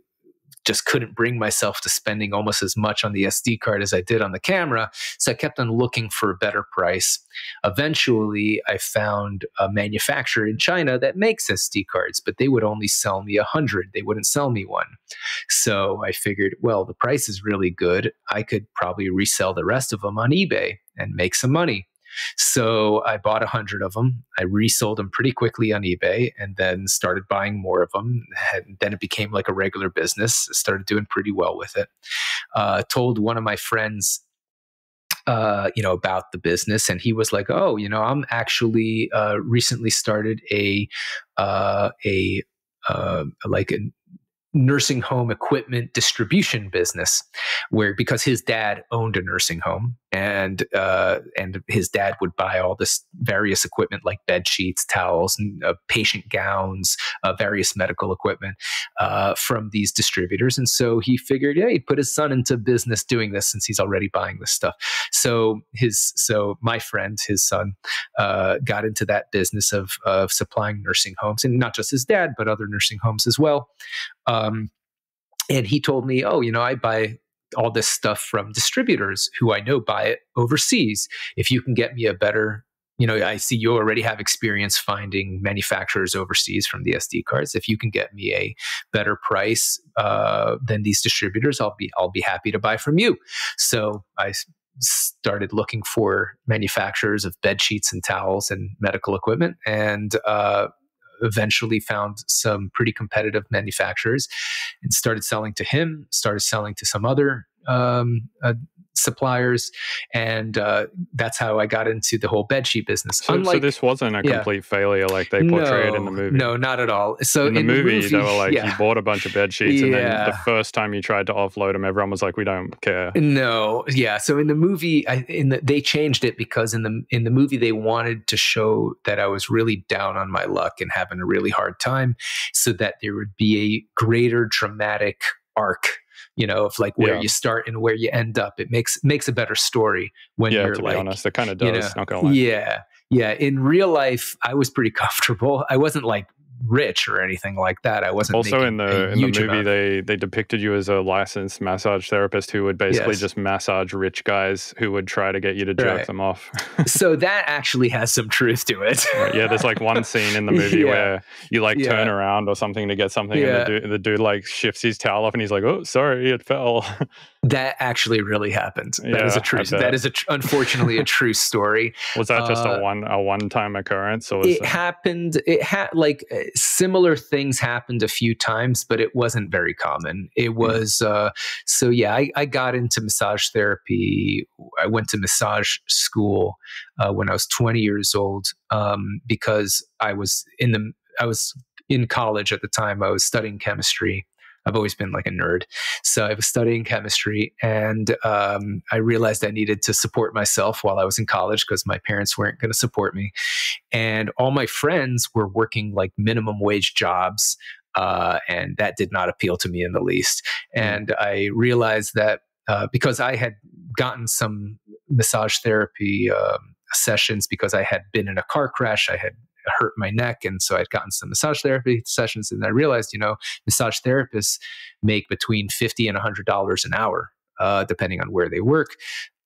just couldn't bring myself to spending almost as much on the SD card as I did on the camera. So I kept on looking for a better price. Eventually, I found a manufacturer in China that makes SD cards, but they would only sell me a hundred. They wouldn't sell me one. So I figured, well, the price is really good. I could probably resell the rest of them on eBay and make some money. So I bought a hundred of them. I resold them pretty quickly on eBay, and then started buying more of them. And then it became like a regular business. I started doing pretty well with it. Uh, told one of my friends uh, you know, about the business, and he was like, "Oh, you know, I'm actually uh, recently started a uh, a uh, like a nursing home equipment distribution business where because his dad owned a nursing home and uh, and his dad would buy all this various equipment like bed sheets towels and, uh, patient gowns uh, various medical equipment uh, from these distributors. And so he figured yeah he'd put his son into business doing this since he's already buying this stuff. So his so my friend his son uh, got into that business of of supplying nursing homes and not just his dad but other nursing homes as well. Um, and he told me, oh, you know, I buy all this stuff from distributors who I know buy it overseas. If you can get me a better, you know, I see you already have experience finding manufacturers overseas from the SD cards. If you can get me a better price uh, than these distributors, I'll be I'll be happy to buy from you. So I started looking for manufacturers of bed sheets and towels and medical equipment, and uh, eventually found some pretty competitive manufacturers and started selling to him, started selling to some other um, uh, suppliers, and uh, that's how I got into the whole bedsheet business. So, Unlike, so this wasn't a complete yeah. failure like they portray no, it in the movie. No, not at all. So in the, in movie, the movie, they were like, yeah. you bought a bunch of bed sheets, yeah. and then the first time you tried to offload them, everyone was like, we don't care. No, yeah. So in the movie, I, in the, they changed it because in the in the movie they wanted to show that I was really down on my luck and having a really hard time, so that there would be a greater dramatic arc you know, of like where yeah. you start and where you end up. It makes makes a better story when yeah, you're to like, be honest, it kind of does. You know, not gonna lie. Yeah, yeah. In real life, I was pretty <laughs> comfortable. I wasn't like rich or anything like that. I wasn't also in the in the movie amount. they they depicted you as a licensed massage therapist who would basically yes. just massage rich guys who would try to get you to jerk right. them off. <laughs> so that actually has some truth to it. right, yeah, there's like one scene in the movie <laughs> yeah. where you like yeah. turn around or something to get something, yeah. and the dude, the dude like shifts his towel off, and he's like, "Oh, sorry, it fell." <laughs> that actually really happened. That is a true. That is a tr- unfortunately a true <laughs> story. Was that just uh, a one a one time occurrence? Or it happened. It had like uh, similar things happened a few times, but it wasn't very common. It hmm. was mm. uh, so yeah. I, I, got into massage therapy. I went to massage school uh, when I was 20 years old um, because I was in the I was in college at the time. I was studying chemistry I've always been like a nerd. So I was studying chemistry and um, I realized I needed to support myself while I was in college because my parents weren't going to support me. And all my friends were working like minimum wage jobs. Uh, and that did not appeal to me in the least. Hmm. And I realized that uh, because I had gotten some massage therapy um, sessions because I had been in a car crash, I had hurt my neck. And so I'd gotten some massage therapy sessions and I realized, you know, massage therapists make between 50 and $100 an hour, uh, depending on where they work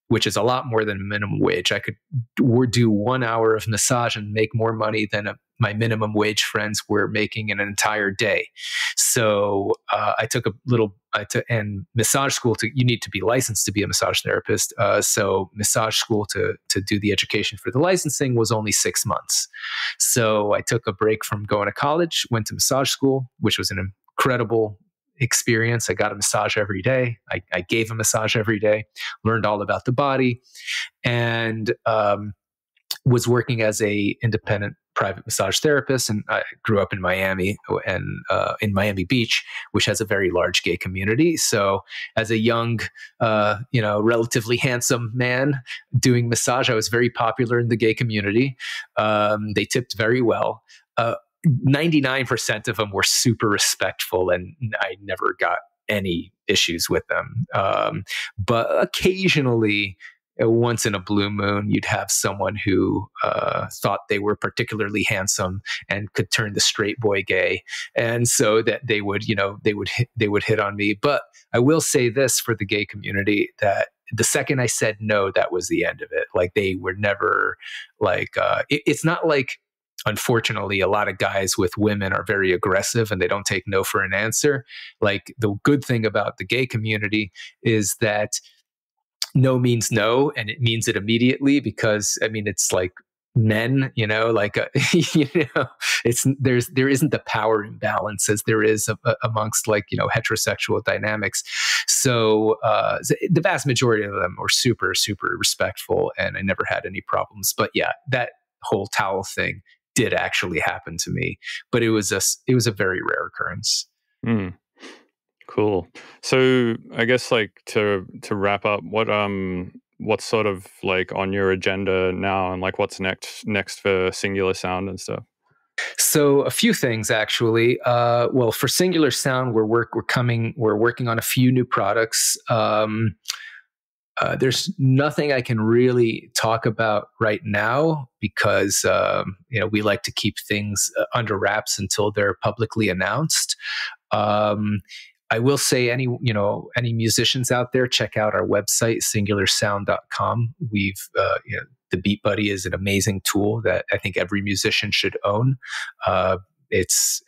which is a lot more than minimum wage. I could do one hour of massage and make more money than a, my minimum wage friends were making in an entire day. So uh, I took a little, I took, and massage school to, you need to be licensed to be a massage therapist. Uh, so massage school to, to do the education for the licensing was only six months. So I took a break from going to college, went to massage school, which was an incredible experience. I got a massage every day. I, I gave a massage every day, learned all about the body, and um, was working as a independent private massage therapist. And I grew up in Miami and uh, in Miami Beach, which has a very large gay community. So as a young, uh, you know, relatively handsome man doing massage, I was very popular in the gay community. Um, they tipped very well. Uh, 99% of them were super respectful and I never got any issues with them. Um, but occasionally, once in a blue moon, you'd have someone who uh, thought they were particularly handsome and could turn the straight boy gay, and so that they would, you know, they would hit, they would hit on me. But I will say this for the gay community that the second I said no, that was the end of it. Like they were never like uh, it, it's not like unfortunately a lot of guys with women are very aggressive and they don't take no for an answer like the good thing about the gay community is that no means no and it means it immediately because i mean it's like men you know like uh, <laughs> you know it's there's there isn't the power imbalance as there is a, a, amongst like you know heterosexual dynamics. So uh, the vast majority of them were super super respectful and i never had any problems. But yeah that whole towel thing did actually happen to me. But it was a it was a very rare occurrence. Mm. Cool. So I guess like to to wrap up, what um what's sort of like on your agenda now and like what's next next for singular sound and stuff? So a few things actually. Uh, well, for Singular Sound, we're work we're coming we're working on a few new products. Um, uh, there's nothing I can really talk about right now because um, you know we like to keep things uh, under wraps until they're publicly announced. Um, I will say any, you know, any musicians out there, check out our website, singularsound.com. We've, uh, you know, the BeatBuddy is an amazing tool that I think every musician should own. Uh, it's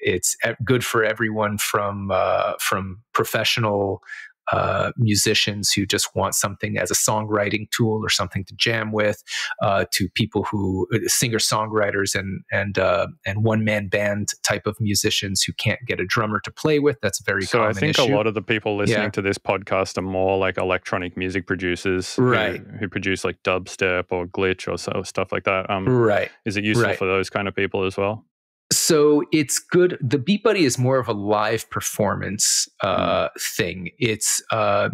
it's good for everyone from uh, from professional uh, musicians who just want something as a songwriting tool or something to jam with, uh, to people who uh, singer songwriters and and uh, and one man band type of musicians who can't get a drummer to play with. That's very so. I think issue. a lot of the people listening yeah. to this podcast are more like electronic music producers, right? Who, who produce like dubstep or glitch or so, stuff like that. Um, right? Is it useful right. for those kind of people as well? So it's good. The BeatBuddy is more of a live performance uh, mm. thing. It's uh,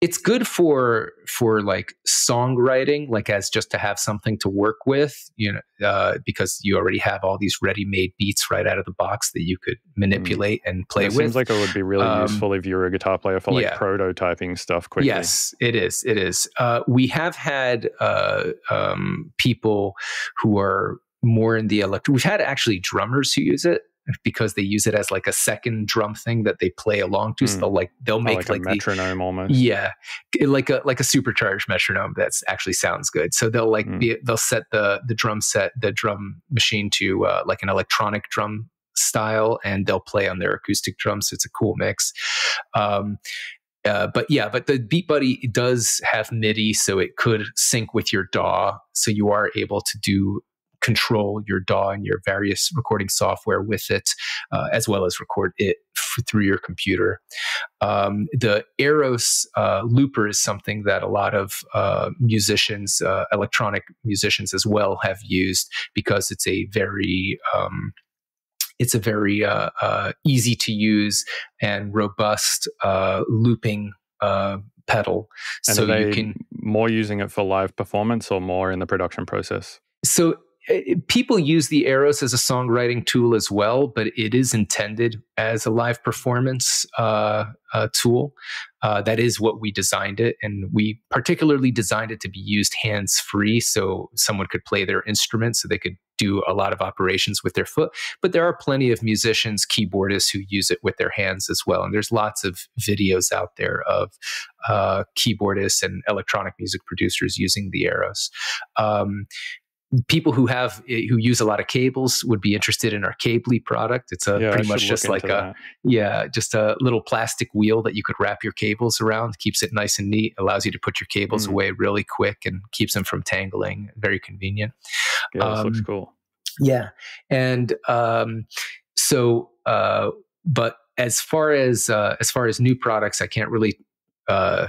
it's good for for like songwriting, like as just to have something to work with, you know, uh, because you already have all these ready-made beats right out of the box that you could mm. manipulate mm. and play it with. Seems like it would be really um, useful if you're a guitar player for like yeah. prototyping stuff quickly. Yes, it is. It is. Uh, we have had uh, um, people who are more in the electric. We've had actually drummers who use it because they use it as like a second drum thing that they play along to. Mm. So hmm. they'll like they'll oh, make oh, like, like, a metronome the, almost. Yeah, like a like a supercharged metronome that actually sounds good. So they'll like mm. be, they'll set the the drum set the drum machine to uh, like an electronic drum style, and they'll play on their acoustic drums. So it's a cool mix. Um, uh, but yeah, but the BeatBuddy does have MIDI, so it could sync with your DAW, so you are able to do control your DAW and your various recording software with it, uh, as well as record it f- through your computer. Um, the Aeros uh, looper is something that a lot of uh, musicians, uh, electronic musicians as well, have used because it's a very um, it's a very uh, uh, easy to use and robust looping pedal. And so you can more using it for live performance or more in the production process. So people use the Aeros as a songwriting tool as well, but it is intended as a live performance uh, uh, tool. Uh, that is what we designed it, and we particularly designed it to be used hands free, so someone could play their instrument, so they could do a lot of operations with their foot. But there are plenty of musicians, keyboardists who use it with their hands as well, and there's lots of videos out there of uh, keyboardists and electronic music producers using the Aeros. Um, people who have eh, who use a lot of cables would be interested in our Cably product. It's a yeah, pretty much just like a that. yeah, just a little plastic wheel that you could wrap your cables around. Keeps it nice and neat. Allows you to put your cables mm. away really quick and keeps them from tangling. Very convenient. Yeah, um, looks cool. Yeah, and um, so uh, but as far as uh, as far as new products, I can't really uh,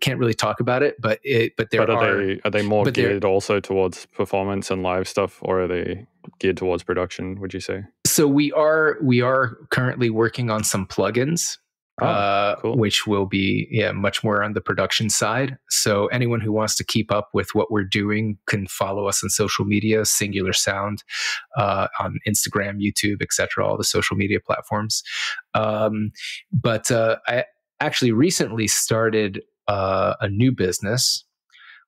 can't really talk about it, but it but there but are, are they are they more geared also towards performance and live stuff, or are they geared towards production? Would you say? So we are we are currently working on some plugins Oh, uh, cool. which will be yeah much more on the production side. So anyone who wants to keep up with what we're doing can follow us on social media, Singular Sound, uh, on Instagram, YouTube, etc., all the social media platforms. Um, but uh, I actually recently started uh, a new business.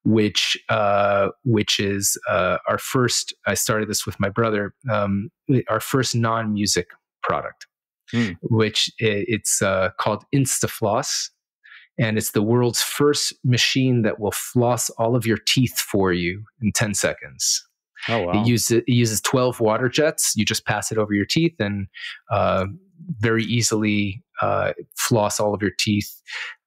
Which uh, which is uh, our first? I started this with my brother. Um, our first non music product Hmm. which it's uh, called InstaFloss. And it's the world's first machine that will floss all of your teeth for you in 10 seconds. Oh wow. It, uses, it uses 12 water jets. You just pass it over your teeth and uh, very easily uh, floss all of your teeth,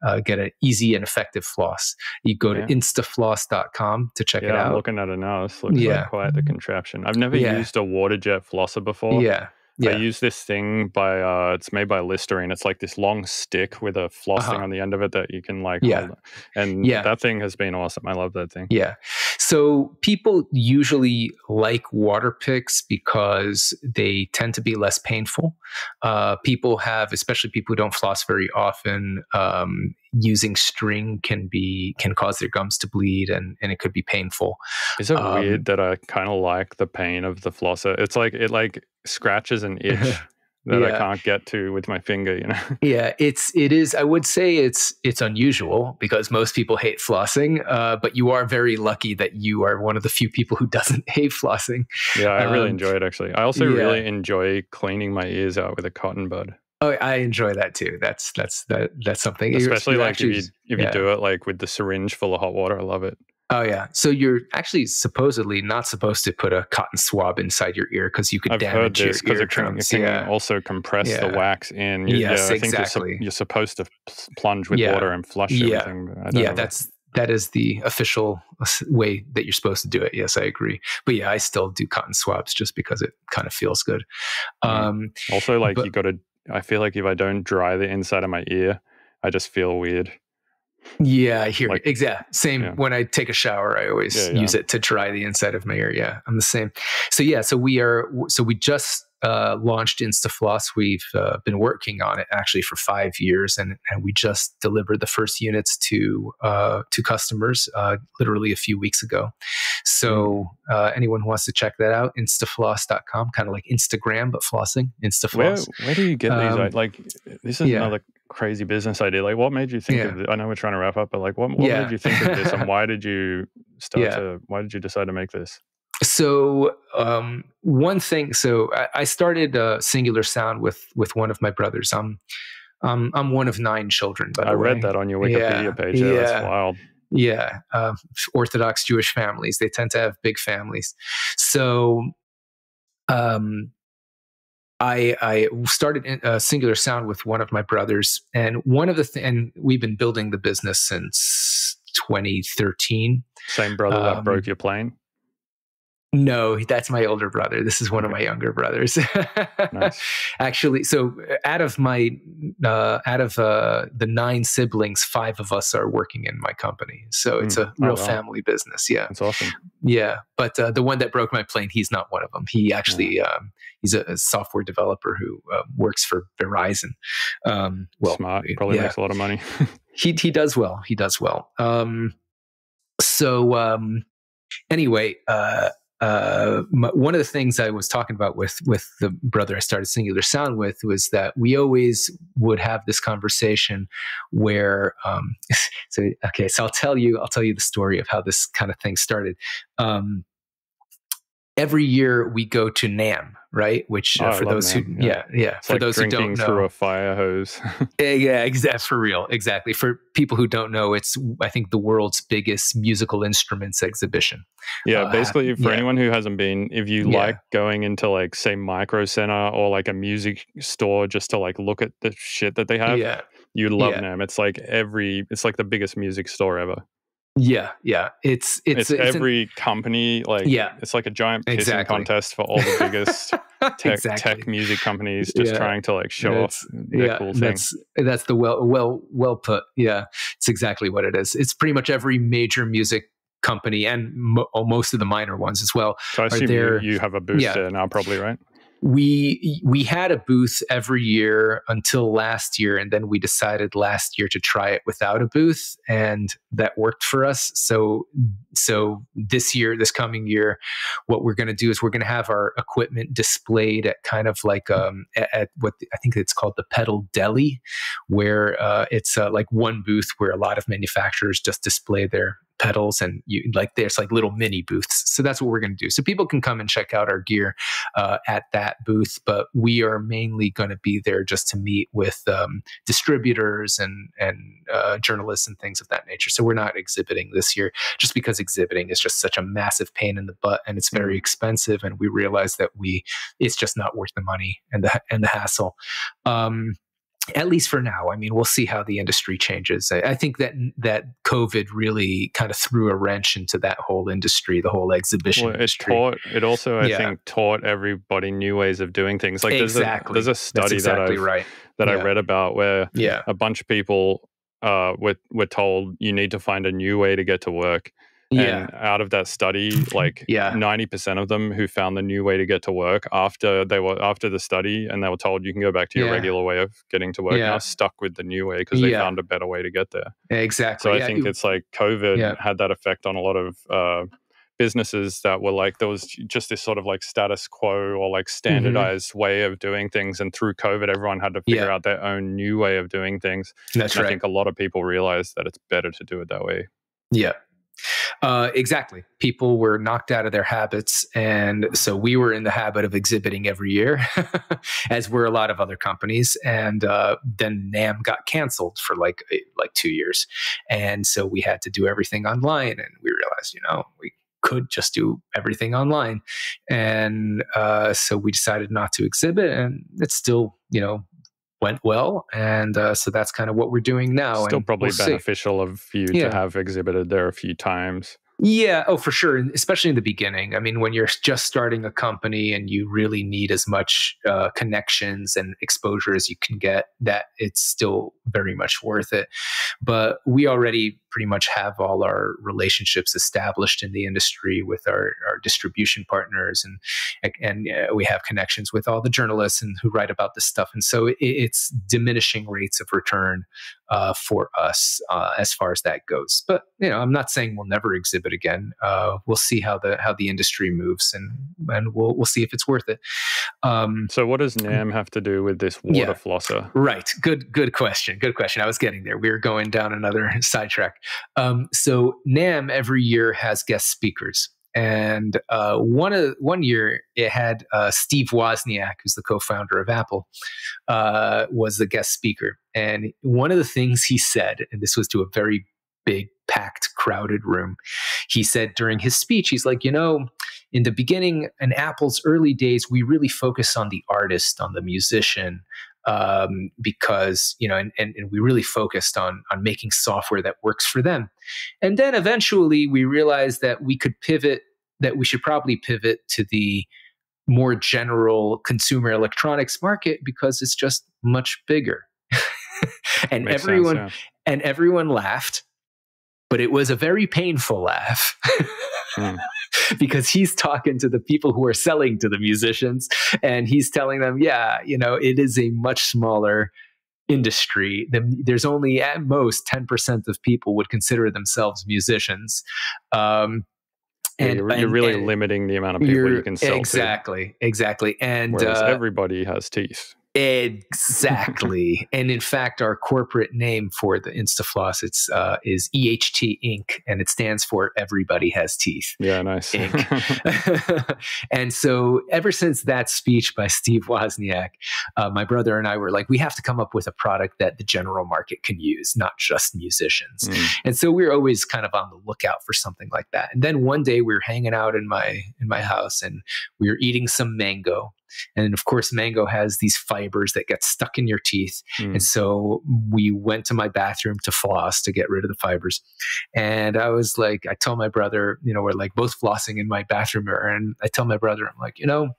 uh, get an easy and effective floss. You go to Yeah. instafloss.com to check yeah, it I'm out. looking at it now. This looks Yeah. like quite the contraption. I've never Yeah. used a water jet flosser before. yeah. Yeah. I use this thing by uh it's made by Listerine. It's like this long stick with a flossing Uh-huh. on the end of it that you can like Yeah. hold. And Yeah. that thing has been awesome. I love that thing. Yeah. So people usually like water picks because they tend to be less painful. Uh, people have, especially people who don't floss very often, um, using string can be can cause their gums to bleed and, and it could be painful. Is it Um, weird that I kind of like the pain of the flosser? It's like it like scratches an <laughs> itch that I can't get to with my finger, you know. <laughs> Yeah, it's it is. I would say it's it's unusual because most people hate flossing, uh, but you are very lucky that you are one of the few people who <laughs> doesn't hate flossing. yeah, I really Um, enjoy it actually. I also yeah. really enjoy cleaning my ears out with a cotton bud. Oh, I enjoy that too. That's that's that that's something. Especially you like actually- if you if yeah. you do it like with the syringe full of hot water. I love it. Oh yeah. So you're actually supposedly not supposed to put a cotton swab inside your ear because you could I've heard damage this your because it can, it eardrums. can Yeah. also compress the wax in. You- Yes, yeah, I think you're, sup- exactly. you're supposed to plunge with Yeah. water and flush Yeah. everything. I don't Yeah, know. that's that is the official way that you're supposed to do it. Yes, I agree. But yeah, I still do cotton swabs just because it kind of feels good. Mm. Um, also like but- you got to. I feel like if I don't dry the inside of my ear, I just feel weird. yeah, I hear Like- you. Exactly. Same Yeah. when I take a shower, I always Yeah, yeah. use it to dry the inside of my ear. Yeah, I'm the same. So yeah, so we are. So we just uh, launched InstaFloss. We've uh, been working on it actually for five years, and and we just delivered the first units to uh, to customers uh, literally a few weeks ago. So Mm. uh, anyone who wants to check that out, instafloss.com, kind of like Instagram but flossing. InstaFloss. where do you get these? Um, Like this is yeah. another crazy business idea. Like what made you think Yeah. of? It? I know we're trying to wrap up, but like what, what Yeah. made you think of this, and <laughs> why did you start to? Why did you decide to make this? So um, one thing so i, I started uh, singular sound with with one of my brothers i'm um, i'm one of nine children by the I way read that on your Wikipedia Yeah, page. Yeah, that's yeah. wild. yeah uh, orthodox jewish families they tend to have big families so um I, I started in, uh, Singular Sound with one of my brothers, and one of the th- and we've been building the business since 2013. Same brother that Um, broke your plane. No, that's my older brother. This is one of my younger brothers. Nice. <laughs> Actually, so out of my uh, out of uh, the nine siblings, five of us are working in my company. So it's Mm. a Oh, real wow. family business. Yeah, That's awesome. yeah. But uh, the one that broke my plane, he's not one of them. He actually um, he's a, a software developer who uh, works for Verizon. Um, well, Smart. Probably yeah makes a lot of money. <laughs> he he does well. He does well. Um, so um, anyway, uh, uh, one of the things I was talking about with with the brother I started Singular Sound with was that we always would have this conversation where. Um, <laughs> so okay, so I'll tell you I'll tell you the story of how this kind of thing started. Um, every year we go to NAMM, right? Which Oh, uh, I for those NAMM, who yeah. yeah yeah for like those who don't know through a fire hose. <laughs> yeah, yeah, exactly. For real, exactly. For people who don't know, it's I think the world's biggest musical instruments exhibition. Yeah, Uh, basically for yeah. anyone who hasn't been, if you Yeah. like going into like say Micro Center or like a music store just to like look at the shit that they have, yeah, you love. NAMM. It's like every it's like the biggest music store ever. Yeah, yeah. It's It's, it's, it's an- every company like Yeah. it's like a giant pissing Exactly. contest for all the biggest <laughs> tech, exactly. tech music companies just Yeah. trying to like show That's- off yeah, cool thing. that's that's the well well well put. Yeah, it's exactly what it is. It's pretty much every major music company and mo- oh, most of the minor ones as well. So I assume you, there- you have a booth yeah. there now, probably, right? We we had a booth every year until last year and then we decided last year to try it without a booth and that worked for us. So so this year this coming year what we're going to do is we're going to have our equipment displayed at kind of like um at, at what the, i think it's called the pedal deli where uh, it's uh, like one booth where a lot of manufacturers just display their pedals and you like there's like little mini booths. So that's what we're going to do. So people can come and check out our gear uh, at that booth but we are mainly going to be there just to meet with um, distributors and and uh, journalists and things of that nature. So we're not exhibiting this year just because exhibiting is just such a massive pain in the butt and it's very mm-hmm. expensive and we realize that we it's just not worth the money and the and the hassle. Um, at least for now. I mean, we'll see how the industry changes. I, I, think that that COVID really kind of threw a wrench into that whole industry, the whole exhibition well, it industry. Taught, it also, I yeah. think, taught everybody new ways of doing things. Like exactly. there's a there's a study exactly that, right. that yeah. I read about where yeah. a bunch of people uh, were were told you need to find a new way to get to work. Yeah. And out of that study, like yeah. 90% of them who found the new way to get to work after they were after the study and they were told you can go back to your yeah. regular way of getting to work yeah. now stuck with the new way because they yeah. found a better way to get there. Exactly. So I think it's like COVID had that effect on a lot of uh, businesses that were like there was just this sort of like status quo or like mm-hmm. standardized mm-hmm. way of doing things and through covid everyone had to figure yeah. out their own new way of doing things that's and right i think a lot of people realized that it's better to do it that way yeah uh, exactly. People were knocked out of their habits. And so we were in the habit of exhibiting every year, <laughs> as were a lot of other companies. And uh, then NAMM got canceled for like, eh, like two years. And so we had to do everything online. And we realized, you know, we could just do everything online. And uh, so we decided not to exhibit. And it's still, you know, went well, and uh, so that's kind of what we're doing now. Still probably we'll beneficial see. of you yeah. to have exhibited there a few times. Yeah, oh, for sure. Especially in the beginning. I mean, when you're just starting a company and you really need as much uh, connections and exposure as you can get, that it's still very much worth it. But we already pretty much have all our relationships established in the industry with our, our distribution partners, and and uh, we have connections with all the journalists and who write about this stuff. And so it, it's diminishing rates of return uh, for us uh, as far as that goes. But you know, I'm not saying we'll never exhibit again. Uh, we'll see how the how the industry moves, and and we'll we'll see if it's worth it. Um, so, what does NAMM have to do with this water yeah, flosser? Right. Good. Good question. Good question. I was getting there. We were going down another <laughs> sidetrack. Um, so, NAMM every year has guest speakers. And uh, one of one year, it had uh, Steve Wozniak, who's the co-founder of Apple, uh, was the guest speaker. And one of the things he said, and this was to a very big, packed, crowded room, he said during his speech, he's like, you know, in the beginning, in Apple's early days, we really focus on the artist, on the musician, um, because you know, and, and, and, we really focused on on making software that works for them. And then eventually, we realized that we could pivot, that we should probably pivot to the more general consumer electronics market because it's just much bigger. <laughs> and Makes everyone sense, yeah. and everyone laughed, but it was a very painful laugh. mm. <laughs> because he's talking to the people who are selling to the musicians and he's telling them, yeah, you know, it is a much smaller industry. There's only at most 10% of people would consider themselves musicians. Um, and, yeah, you're, you're, really and, limiting the amount of people you can sell exactly to. exactly and uh, everybody has teeth Exactly. <laughs> and in fact, our corporate name for the InstaFloss it's uh, is EHT Inc. and it stands for Everybody Has Teeth. Yeah, nice. <laughs> <laughs> and so ever since that speech by Steve Wozniak, uh, my brother and I were like, we have to come up with a product that the general market can use, not just musicians. Mm. And so we are always kind of on the lookout for something like that. And then one day we were hanging out in my in my house and we were eating some mango and of course, mango has these fibers that get stuck in your teeth. Mm. And so we went to my bathroom to floss to get rid of the fibers. And I was like, I told my brother, you know, we're like both flossing in my bathroom mirror. And I tell my brother, I'm like, you know,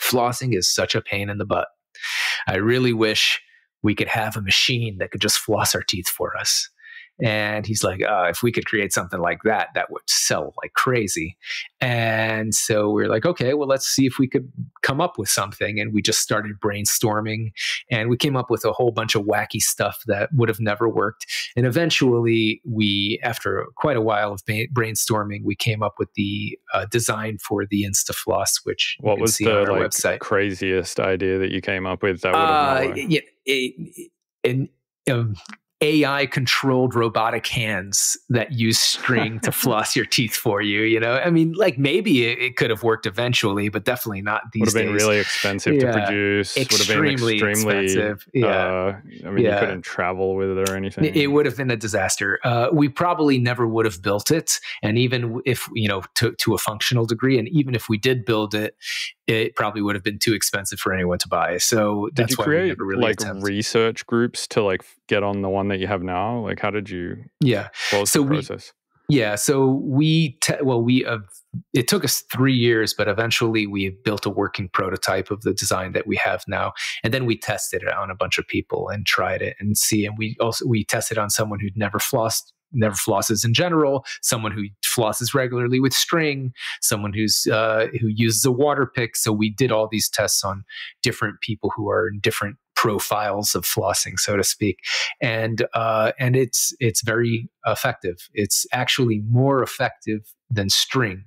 flossing is such a pain in the butt. I really wish we could have a machine that could just floss our teeth for us. And he's like, uh, if we could create something like that, that would sell like crazy. And so we are like, okay, well, let's see if we could come up with something. And we just started brainstorming and we came up with a whole bunch of wacky stuff that would have never worked. And eventually, we, after quite a while of brainstorming, we came up with the uh, design for the InstaFloss, which what was the like, website. craziest idea that you came up with that would have uh, yeah, it, it, um, AI controlled robotic hands that use string to <laughs> floss your teeth for you. You know, I mean, like maybe it, it could have worked eventually, but definitely not these Would have been really expensive yeah. to produce. Extremely, would have been extremely expensive. Yeah. Uh, I mean, yeah. you couldn't travel with it or anything. It, would have been a disaster. Uh, we probably never would have built it. And even if, you know, to, to a functional degree, and even if we did build it, it probably would have been too expensive for anyone to buy. So did you create really like attempted. research groups to like get on the one that you have now? Like, how did you? Yeah. so we, process? Yeah. So we te- well we uh, it took us three years, but eventually we built a working prototype of the design that we have now, and then we tested it on a bunch of people and tried it and see. And we also we tested on someone who'd never flossed never flosses in general, someone who flosses regularly with string, someone who's uh, who uses a water pick. So we did all these tests on different people who are in different profiles of flossing, so to speak, and uh, and it's it's very effective. It's actually more effective than string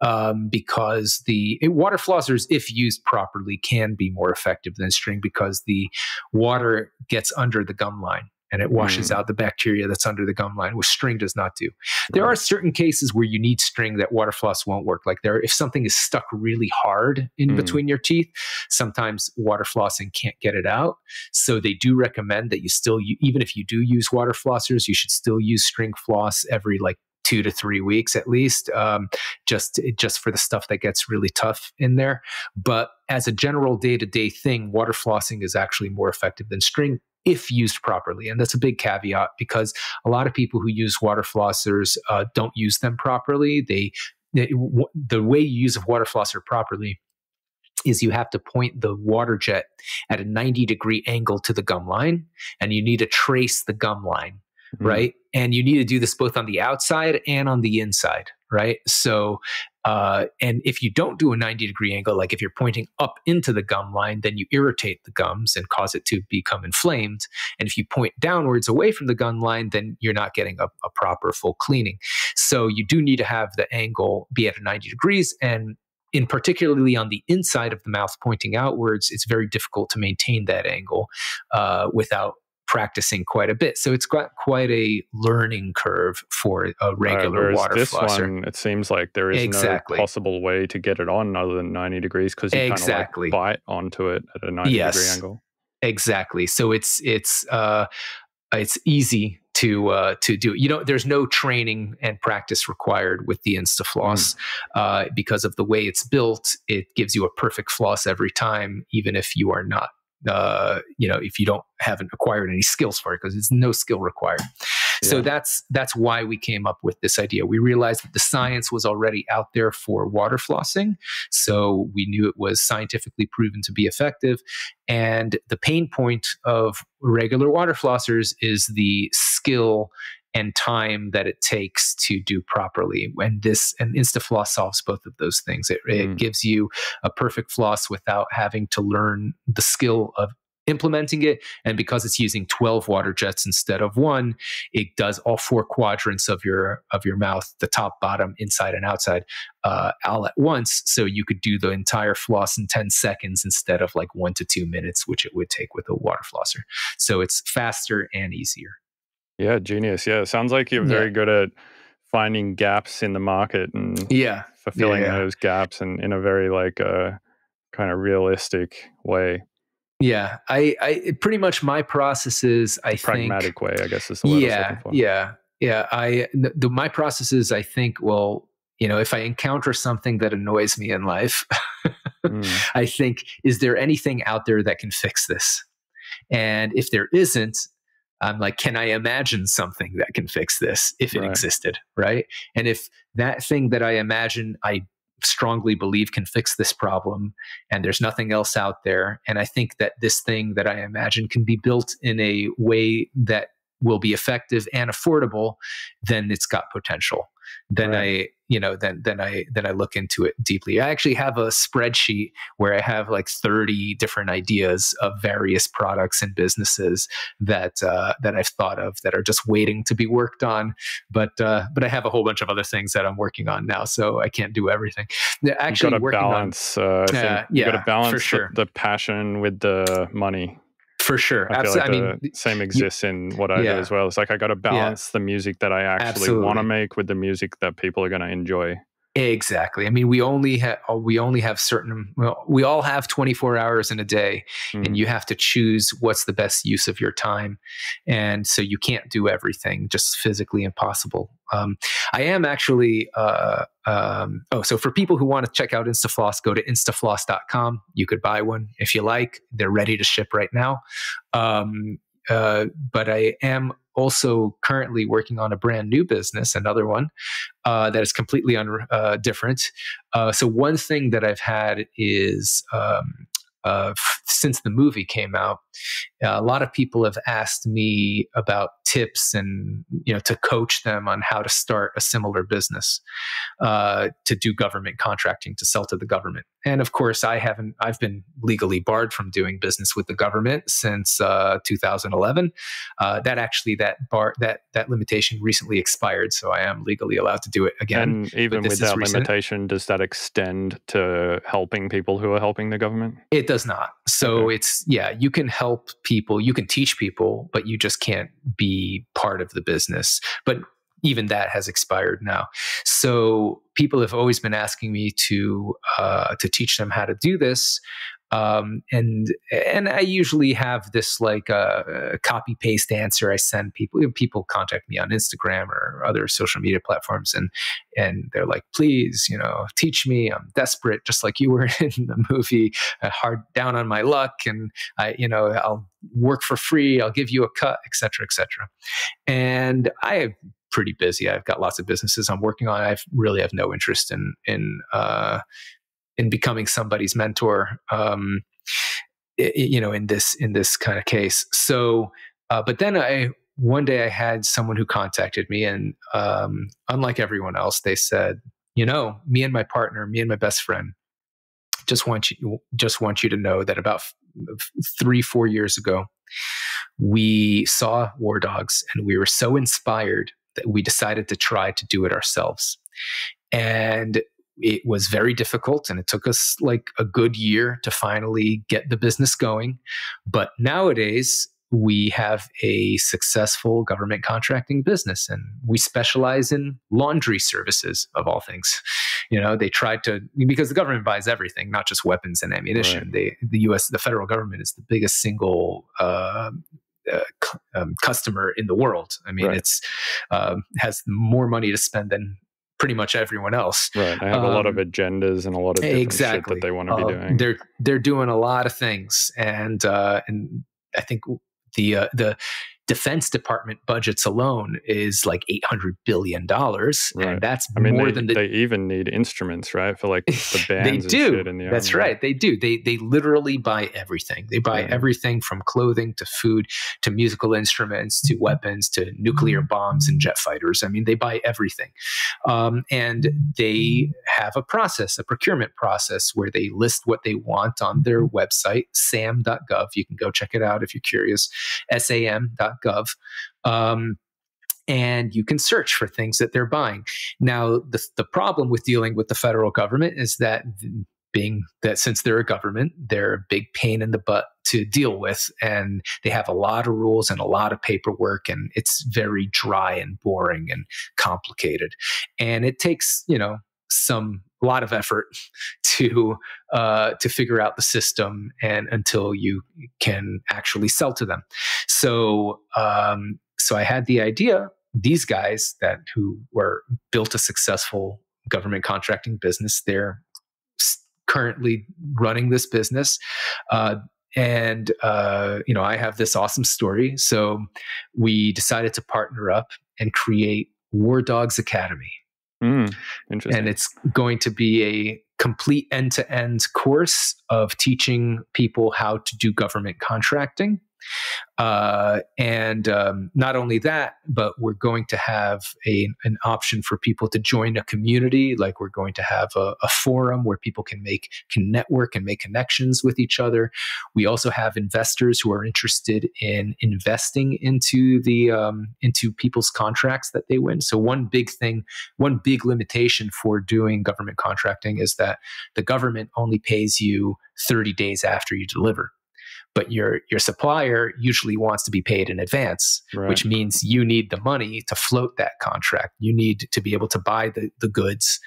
um, because the water flossers, if used properly, can be more effective than string because the water gets under the gum line and it washes mm. out the bacteria that's under the gum line, which string does not do. There right. are certain cases where you need string that water floss won't work. Like there, if something is stuck really hard in mm. between your teeth, sometimes water flossing can't get it out. So they do recommend that you still, even if you do use water flossers, you should still use string floss every like two to three weeks at least, um, just just for the stuff that gets really tough in there. But as a general day to day thing, water flossing is actually more effective than string if used properly. And that's a big caveat because a lot of people who use water flossers uh, don't use them properly. They, they w- the way you use a water flosser properly is you have to point the water jet at a 90 degree angle to the gum line and you need to trace the gum line mm-hmm. right and you need to do this both on the outside and on the inside right so uh, and if you don't do a 90 degree angle, like if you're pointing up into the gum line, then you irritate the gums and cause it to become inflamed. And if you point downwards away from the gum line, then you're not getting a, a proper full cleaning. So you do need to have the angle be at 90 degrees. And in particularly on the inside of the mouth pointing outwards, it's very difficult to maintain that angle uh, without practicing quite a bit. So it's got quite a learning curve for a regular right, water this flosser. One, it seems like there is exactly. no possible way to get it on other than 90 degrees because you exactly. kind of like bite onto it at a 90 yes, degree angle. Exactly. So it's it's uh it's easy to uh, to do. You know, there's no training and practice required with the InstaFloss mm. uh, because of the way it's built. It gives you a perfect floss every time, even if you are not uh, you know, if you don't haven't acquired any skills for it, because it's no skill required. Yeah. So that's that's why we came up with this idea. We realized that the science was already out there for water flossing, so we knew it was scientifically proven to be effective. And the pain point of regular water flossers is the skill and time that it takes to do properly. And this and InstaFloss solves both of those things. It, mm. it gives you a perfect floss without having to learn the skill of implementing it. And because it's using 12 water jets instead of one, it does all four quadrants of your of your mouth, the top, bottom, inside, and outside, uh, all at once. So you could do the entire floss in 10 seconds instead of like one to two minutes, which it would take with a water flosser. So it's faster and easier. Yeah, genius. Yeah, sounds like you're very yeah. good at finding gaps in the market and yeah, fulfilling yeah, yeah. those gaps and in a very like uh, kind of realistic way. Yeah, I, I pretty much my process is I pragmatic think, way, I guess is the word. Yeah, yeah, yeah. I the, the my process is I think well, you know, if I encounter something that annoys me in life, mm. <laughs> I think is there anything out there that can fix this? And if there isn't, I'm like, can I imagine something that can fix this if it right. existed? Right. And if that thing that I imagine, I strongly believe can fix this problem and there's nothing else out there and i think that this thing that i imagine can be built in a way that will be effective and affordable, then it's got potential. Then right. I, you know, then then I then I look into it deeply. I actually have a spreadsheet where I have like 30 different ideas of various products and businesses that uh, that I've thought of that are just waiting to be worked on. But uh, but I have a whole bunch of other things that I'm working on now, so I can't do everything. Actually, you got to balance. On, uh, yeah, you got to balance sure. the, the passion with the money for sure. I, like I mean, same exists you, in what I yeah. do as well. It's like I got to balance yeah. the music that I actually want to make with the music that people are going to enjoy. Exactly. I mean, we only have we only have certain. Well, we all have 24 hours in a day, mm. and you have to choose what's the best use of your time, and so you can't do everything. Just physically impossible. Um, I am actually. Uh, um, oh, so for people who want to check out InstaFloss, go to instafloss.com. You could buy one if you like. They're ready to ship right now. Um, uh, but I am also currently working on a brand new business, another one uh, that is completely un- uh, different. Uh, so one thing that I've had is um, uh, f- since the movie came out, a lot of people have asked me about tips and you know to coach them on how to start a similar business, uh, to do government contracting, to sell to the government. And of course, I haven't. I've been legally barred from doing business with the government since uh, 2011. Uh, that actually that bar that that limitation recently expired, so I am legally allowed to do it again. And even with that limitation, does that extend to helping people who are helping the government? It does does not. So okay. it's yeah, you can help people, you can teach people, but you just can't be part of the business. But even that has expired now. So people have always been asking me to uh, to teach them how to do this um, and and I usually have this like uh, copy paste answer I send people. People contact me on Instagram or other social media platforms, and and they're like, "Please, you know, teach me. I'm desperate, just like you were <laughs> in the movie. Uh, hard down on my luck, and I, you know, I'll work for free. I'll give you a cut, etc., etc." And I am pretty busy. I've got lots of businesses I'm working on. I really have no interest in in uh, in becoming somebody's mentor um, you know in this in this kind of case. So uh, but then i one day i had someone who contacted me and um, unlike everyone else they said you know me and my partner me and my best friend just want you just want you to know that about three four years ago we saw war dogs and we were so inspired that we decided to try to do it ourselves. And it was very difficult and it took us like a good year to finally get the business going. But nowadays, we have a successful government contracting business and we specialize in laundry services of all things you know they tried to because the government buys everything not just weapons and ammunition right. they the us the federal government is the biggest single uh, uh, um, customer in the world. I mean, right. it's uh, has more money to spend than pretty much everyone else. Right. I have um, a lot of um, agendas and a lot of exactly that they want to uh, be doing. They're they're doing a lot of things, and uh, and I think the uh, the Defense Department budgets alone is like eight hundred billion dollars, right. and that's I mean, more they, than the, they even need instruments, right? For like <laughs> the bands. they do. The that's army. right. They do. They they literally buy everything. They buy everything from clothing to food to musical instruments to weapons to nuclear bombs and jet fighters. I mean, they buy everything, um, and they have a process, a procurement process, where they list what they want on their website, sam.gov. You can go check it out if you're curious. Sam.gov gov. Um, and you can search for things that they're buying. Now, the, the problem with dealing with the federal government is that being that since they're a government, they're a big pain in the butt to deal with. And they have a lot of rules and a lot of paperwork, and it's very dry and boring and complicated. And it takes, you know, some a lot of effort <laughs> to uh, to figure out the system and until you can actually sell to them. So um, so I had the idea. These guys that who were built a successful government contracting business, they're currently running this business. Uh, and uh, you know, I have this awesome story. So we decided to partner up and create War Dogs Academy. Mm, interesting. And it's going to be a complete end to end course of teaching people how to do government contracting. Uh, and um, not only that, but we're going to have a, an option for people to join a community. Like we're going to have a, a, forum where people can make can network and make connections with each other. We also have investors who are interested in investing into the um, into people's contracts that they win. So one big thing, one big limitation for doing government contracting is that the government only pays you 30 days after you deliver but your your supplier usually wants to be paid in advance right. which means you need the money to float that contract. You need to be able to buy the, the goods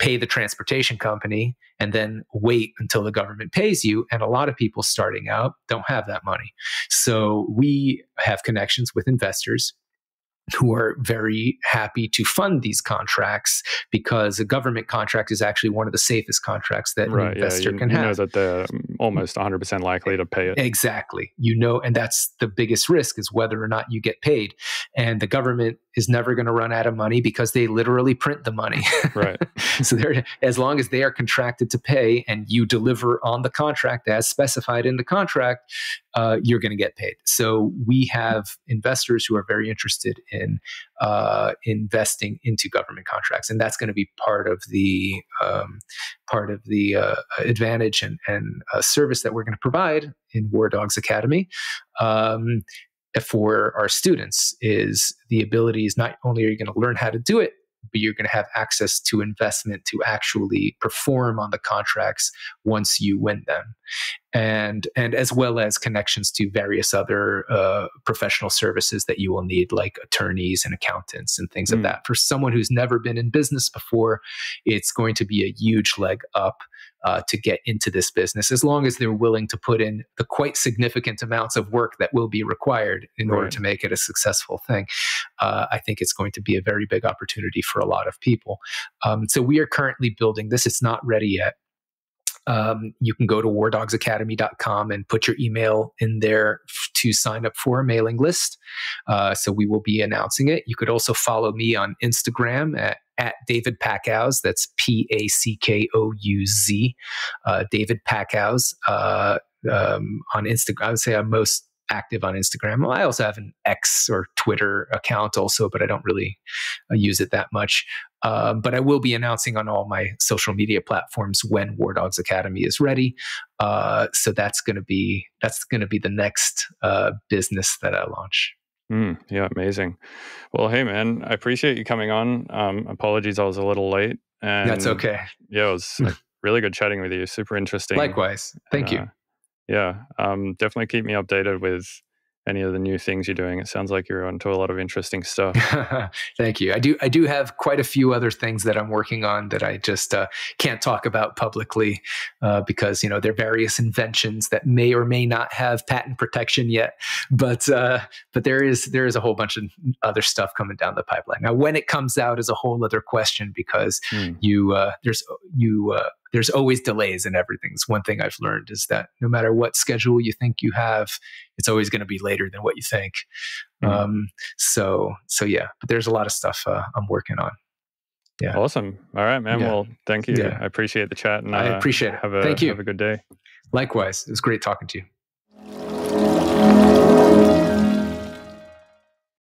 pay the transportation company and then wait until the government pays you. And a lot of people starting out don't have that money. So we have connections with investors who are very happy to fund these contracts because a government contract is actually one of the safest contracts that right, an investor yeah, you, can you have. know that they're um, almost 100% likely to pay it. Exactly. You know, and that's the biggest risk is whether or not you get paid. And the government is never going to run out of money because they literally print the money. Right. <laughs> so they're as long as they are contracted to pay and you deliver on the contract as specified in the contract, uh, you're going to get paid. So we have investors who are very interested in uh, investing into government contracts, and that's going to be part of the um, part of the uh, advantage and, and uh, service that we're going to provide in War Dogs Academy. Um, for our students is the ability is not only are you going to learn how to do it but you're going to have access to investment to actually perform on the contracts once you win them and and as well as connections to various other uh, professional services that you will need like attorneys and accountants and things mm. of that for someone who's never been in business before it's going to be a huge leg up uh, to get into this business, as long as they're willing to put in the quite significant amounts of work that will be required in right. order to make it a successful thing. Uh, I think it's going to be a very big opportunity for a lot of people. Um, so we are currently building this. It's not ready yet. Um, you can go to wardogsacademy.com and put your email in there to sign up for a mailing list. Uh, so we will be announcing it. You could also follow me on Instagram at at David Packouz. That's P A C K O U Z. Uh, David Packouz uh, um, on Instagram. I would say I'm most active on Instagram. Well, I also have an X or Twitter account also, but I don't really uh, use it that much. Um, but I will be announcing on all my social media platforms when War Dogs Academy is ready. Uh, so that's going to be that's going to be the next uh, business that I launch. Mm, yeah, amazing. Well, hey, man, I appreciate you coming on. Um, apologies, I was a little late. And That's okay. Yeah, it was <laughs> really good chatting with you. Super interesting. Likewise. Thank uh, you. Yeah, um, definitely keep me updated with any of the new things you're doing. It sounds like you're onto a lot of interesting stuff. <laughs> Thank you. I do. I do have quite a few other things that I'm working on that I just uh, can't talk about publicly uh, because you know they're various inventions that may or may not have patent protection yet. But uh, but there is there is a whole bunch of other stuff coming down the pipeline. Now, when it comes out is a whole other question because mm. you uh, there's you uh, there's always delays in everything. It's one thing I've learned is that no matter what schedule you think you have, it's always going to be later than what you think. Mm-hmm. Um, so, so yeah, but there's a lot of stuff uh, I'm working on. Yeah. Awesome. All right, man. Yeah. Well, thank you. Yeah. I appreciate the chat and I uh, appreciate it. Have a, thank you. Have a good day. Likewise. It was great talking to you.